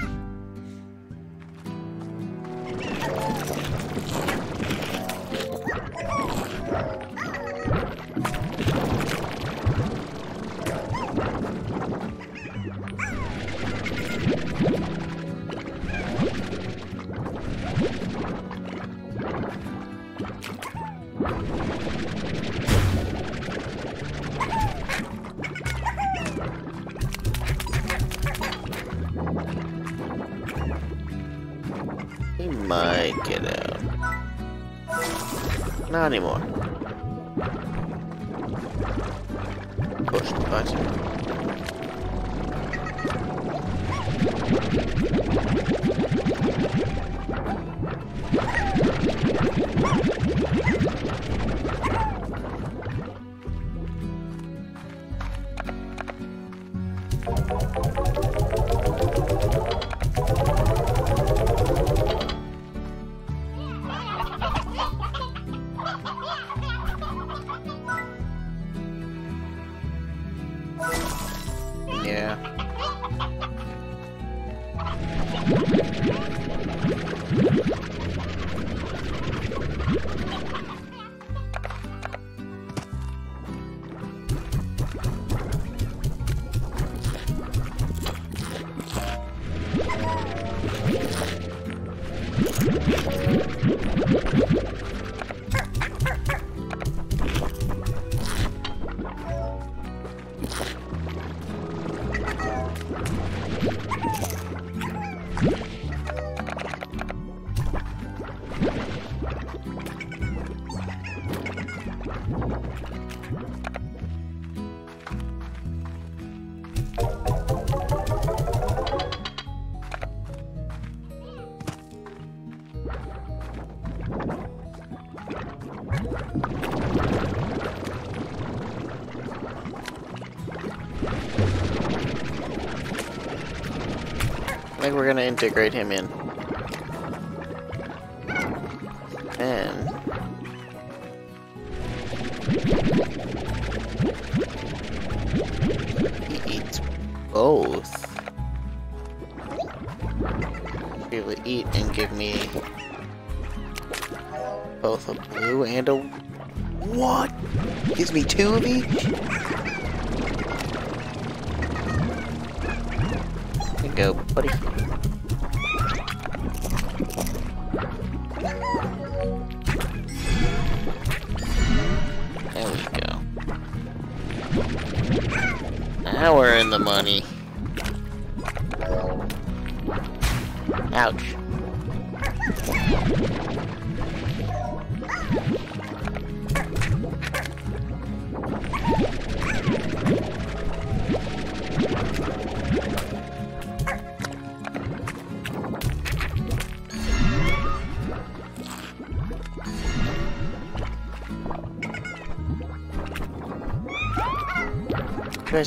integrate him in.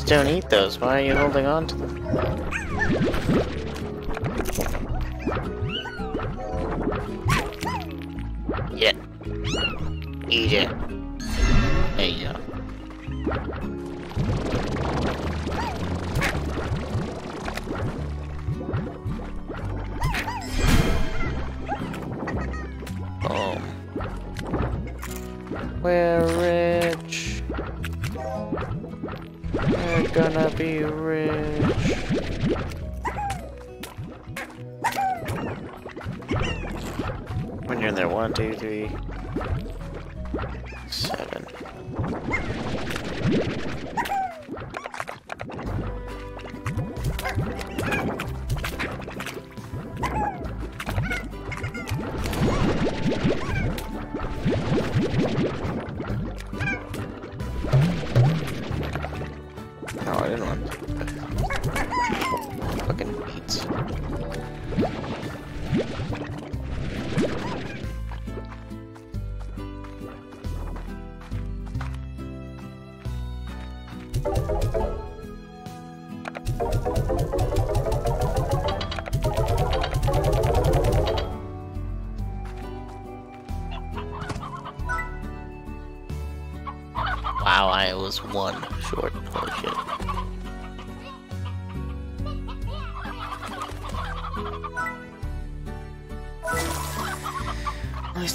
Don't eat those. Why are you holding on to them? It. Eat it. There you go. Um, we're be.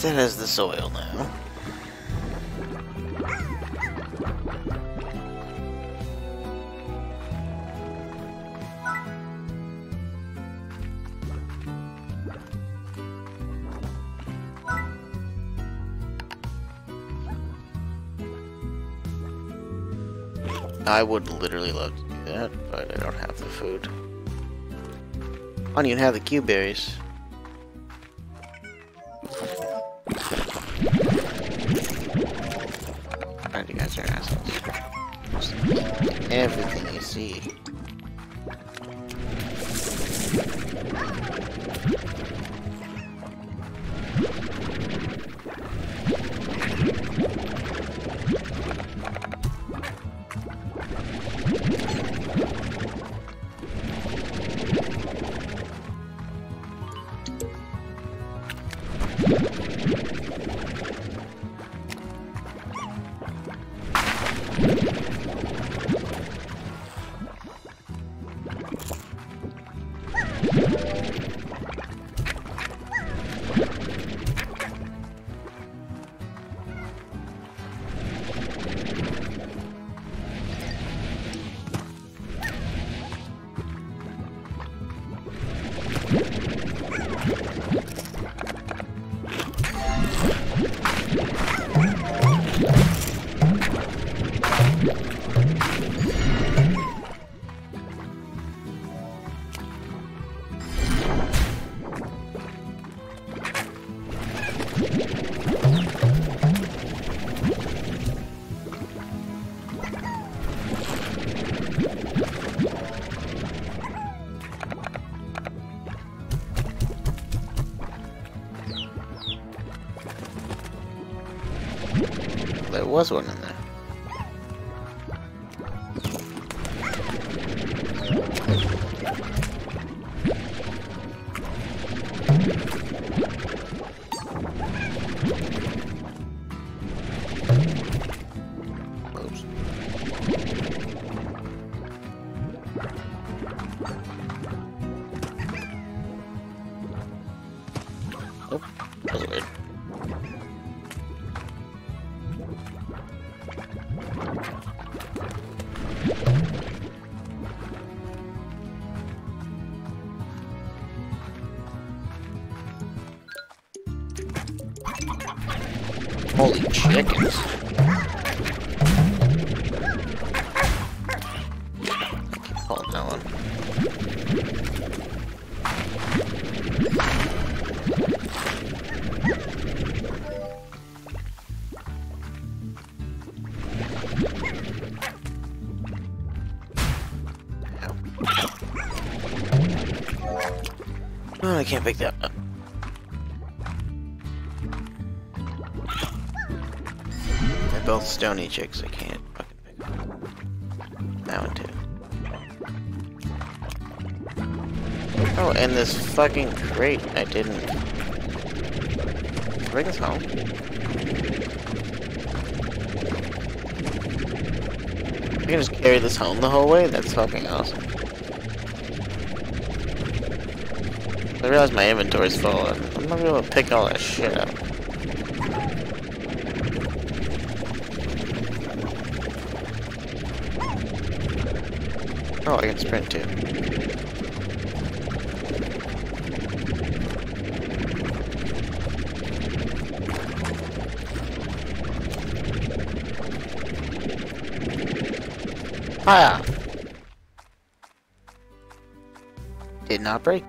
That has the soil now. I would literally love to do that, but I don't have the food. I don't even have the cuberries. Was one chickens. Hold that oh, I can't pick that stony chicks, I can't fucking pick up. That one too. Oh, and this fucking crate I didn't bring us home. I can just carry this home the whole way? That's fucking awesome. I realize my inventory's full I'm not gonna be able to pick all that shit up. Sprint too. Ah! Did not break.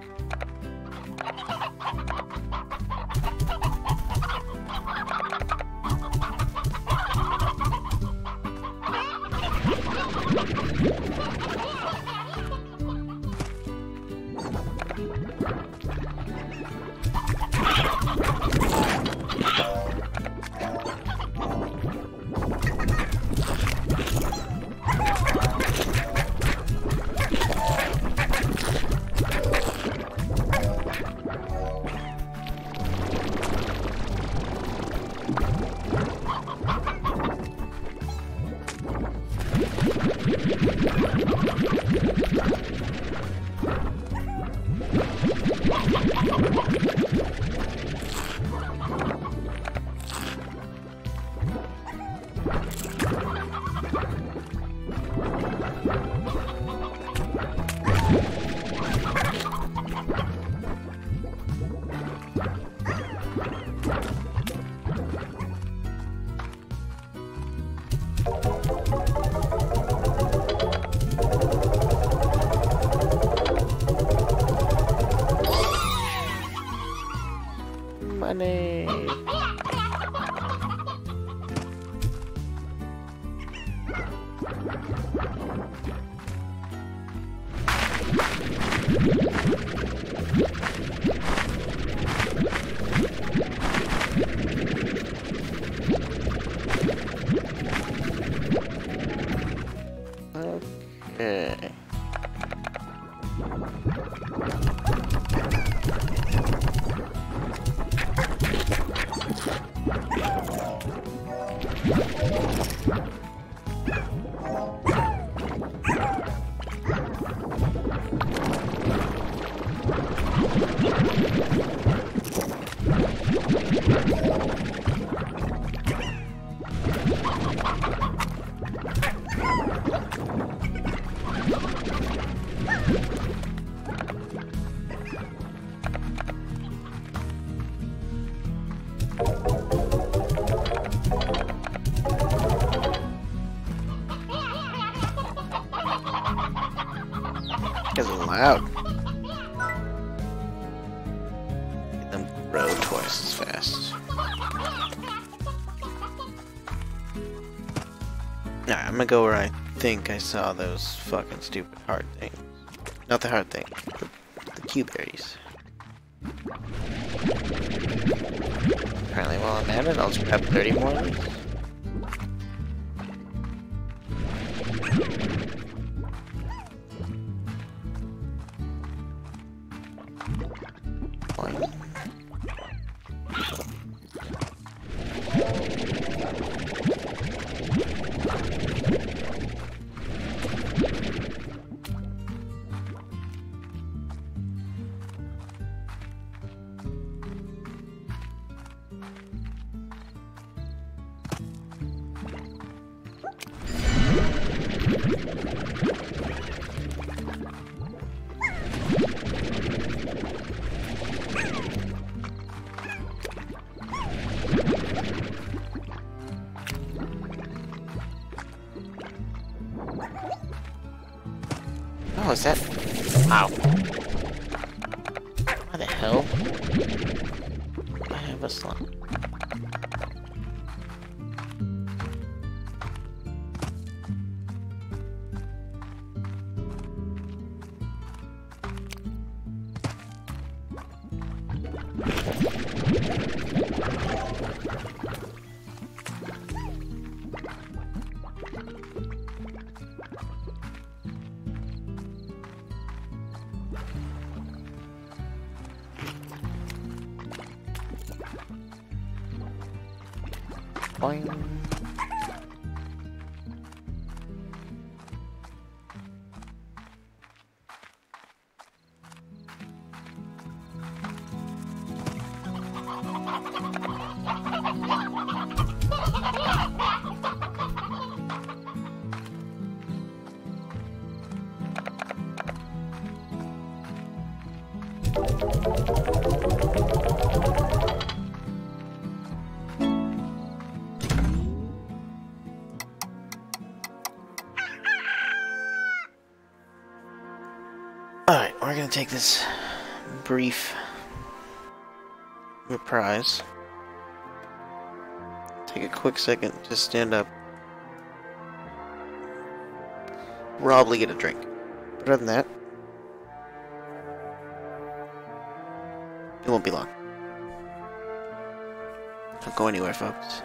Think I saw those fucking stupid hard things. Not the hard thing, the, the cuberries. Apparently, while I'm at it, I'll just grab 30 more of these. Take this brief reprise. Take a quick second to stand up. Probably get a drink. But other than that, it won't be long. Don't go anywhere, folks.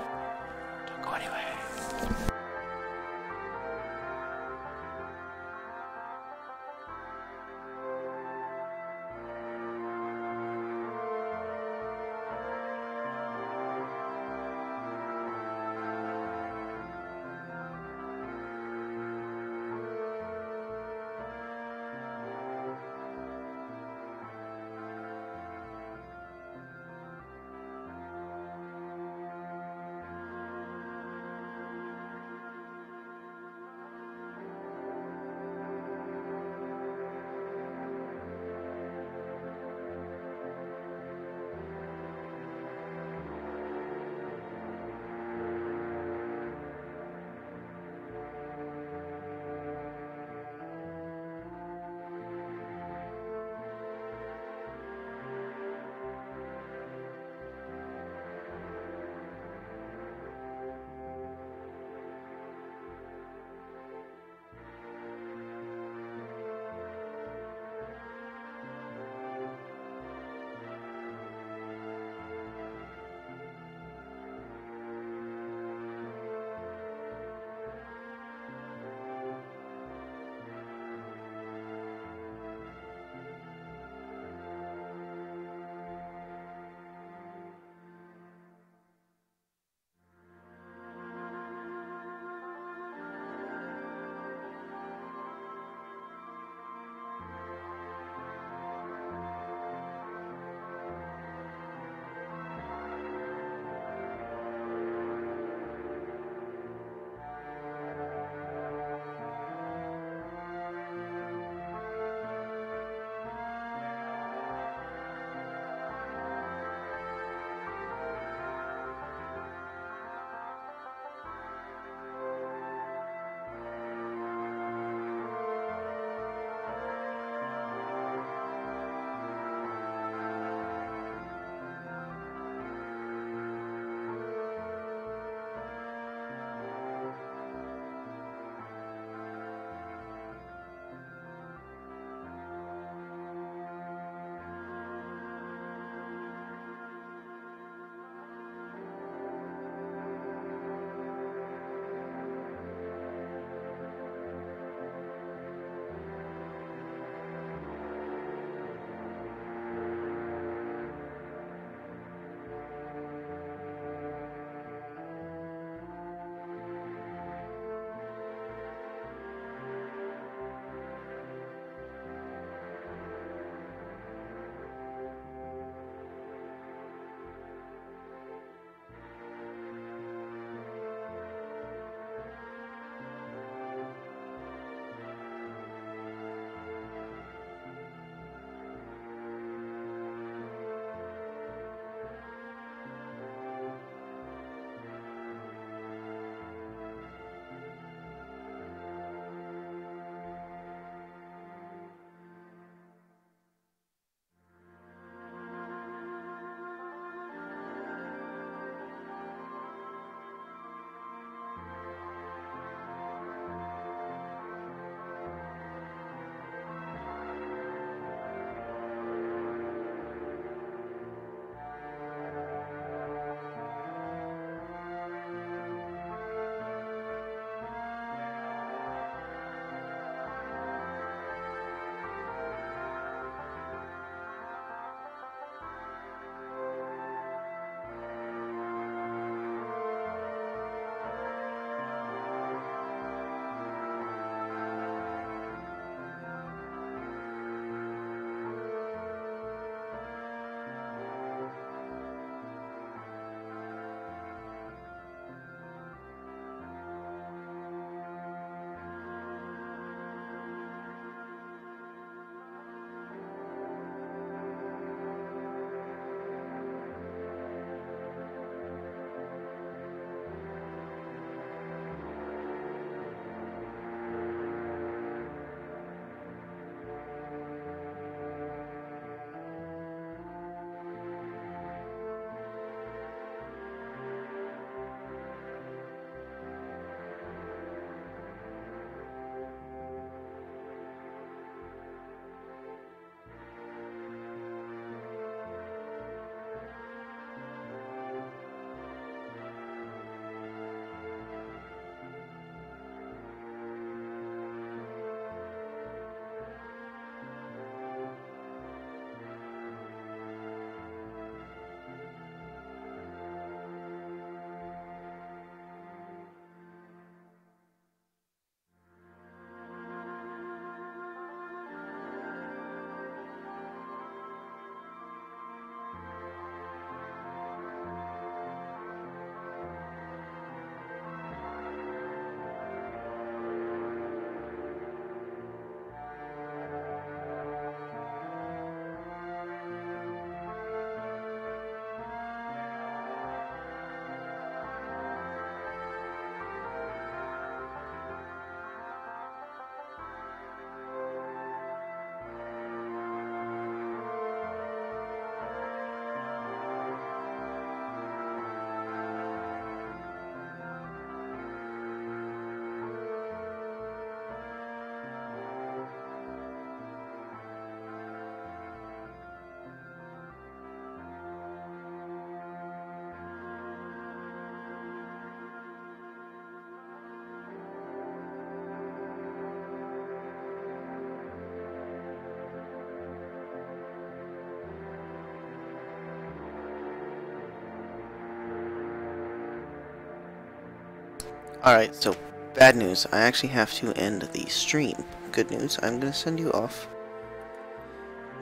Alright, so bad news. I actually have to end the stream. Good news, I'm gonna send you off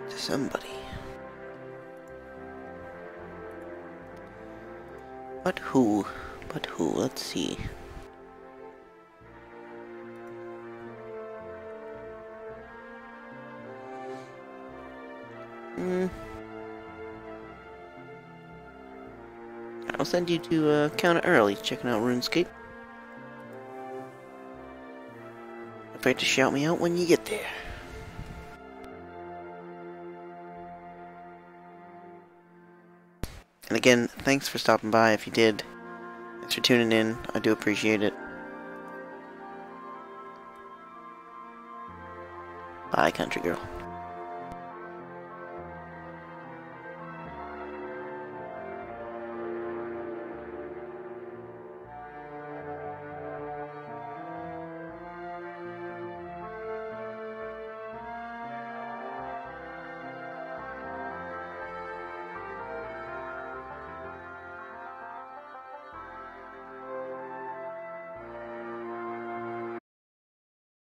to somebody. But who? But who? Let's see. Hmm. I'll send you to uh, Counter Early, checking out RuneScape. To shout me out when you get there. And again, thanks for stopping by if you did. Thanks for tuning in. I do appreciate it. Bye, country girl.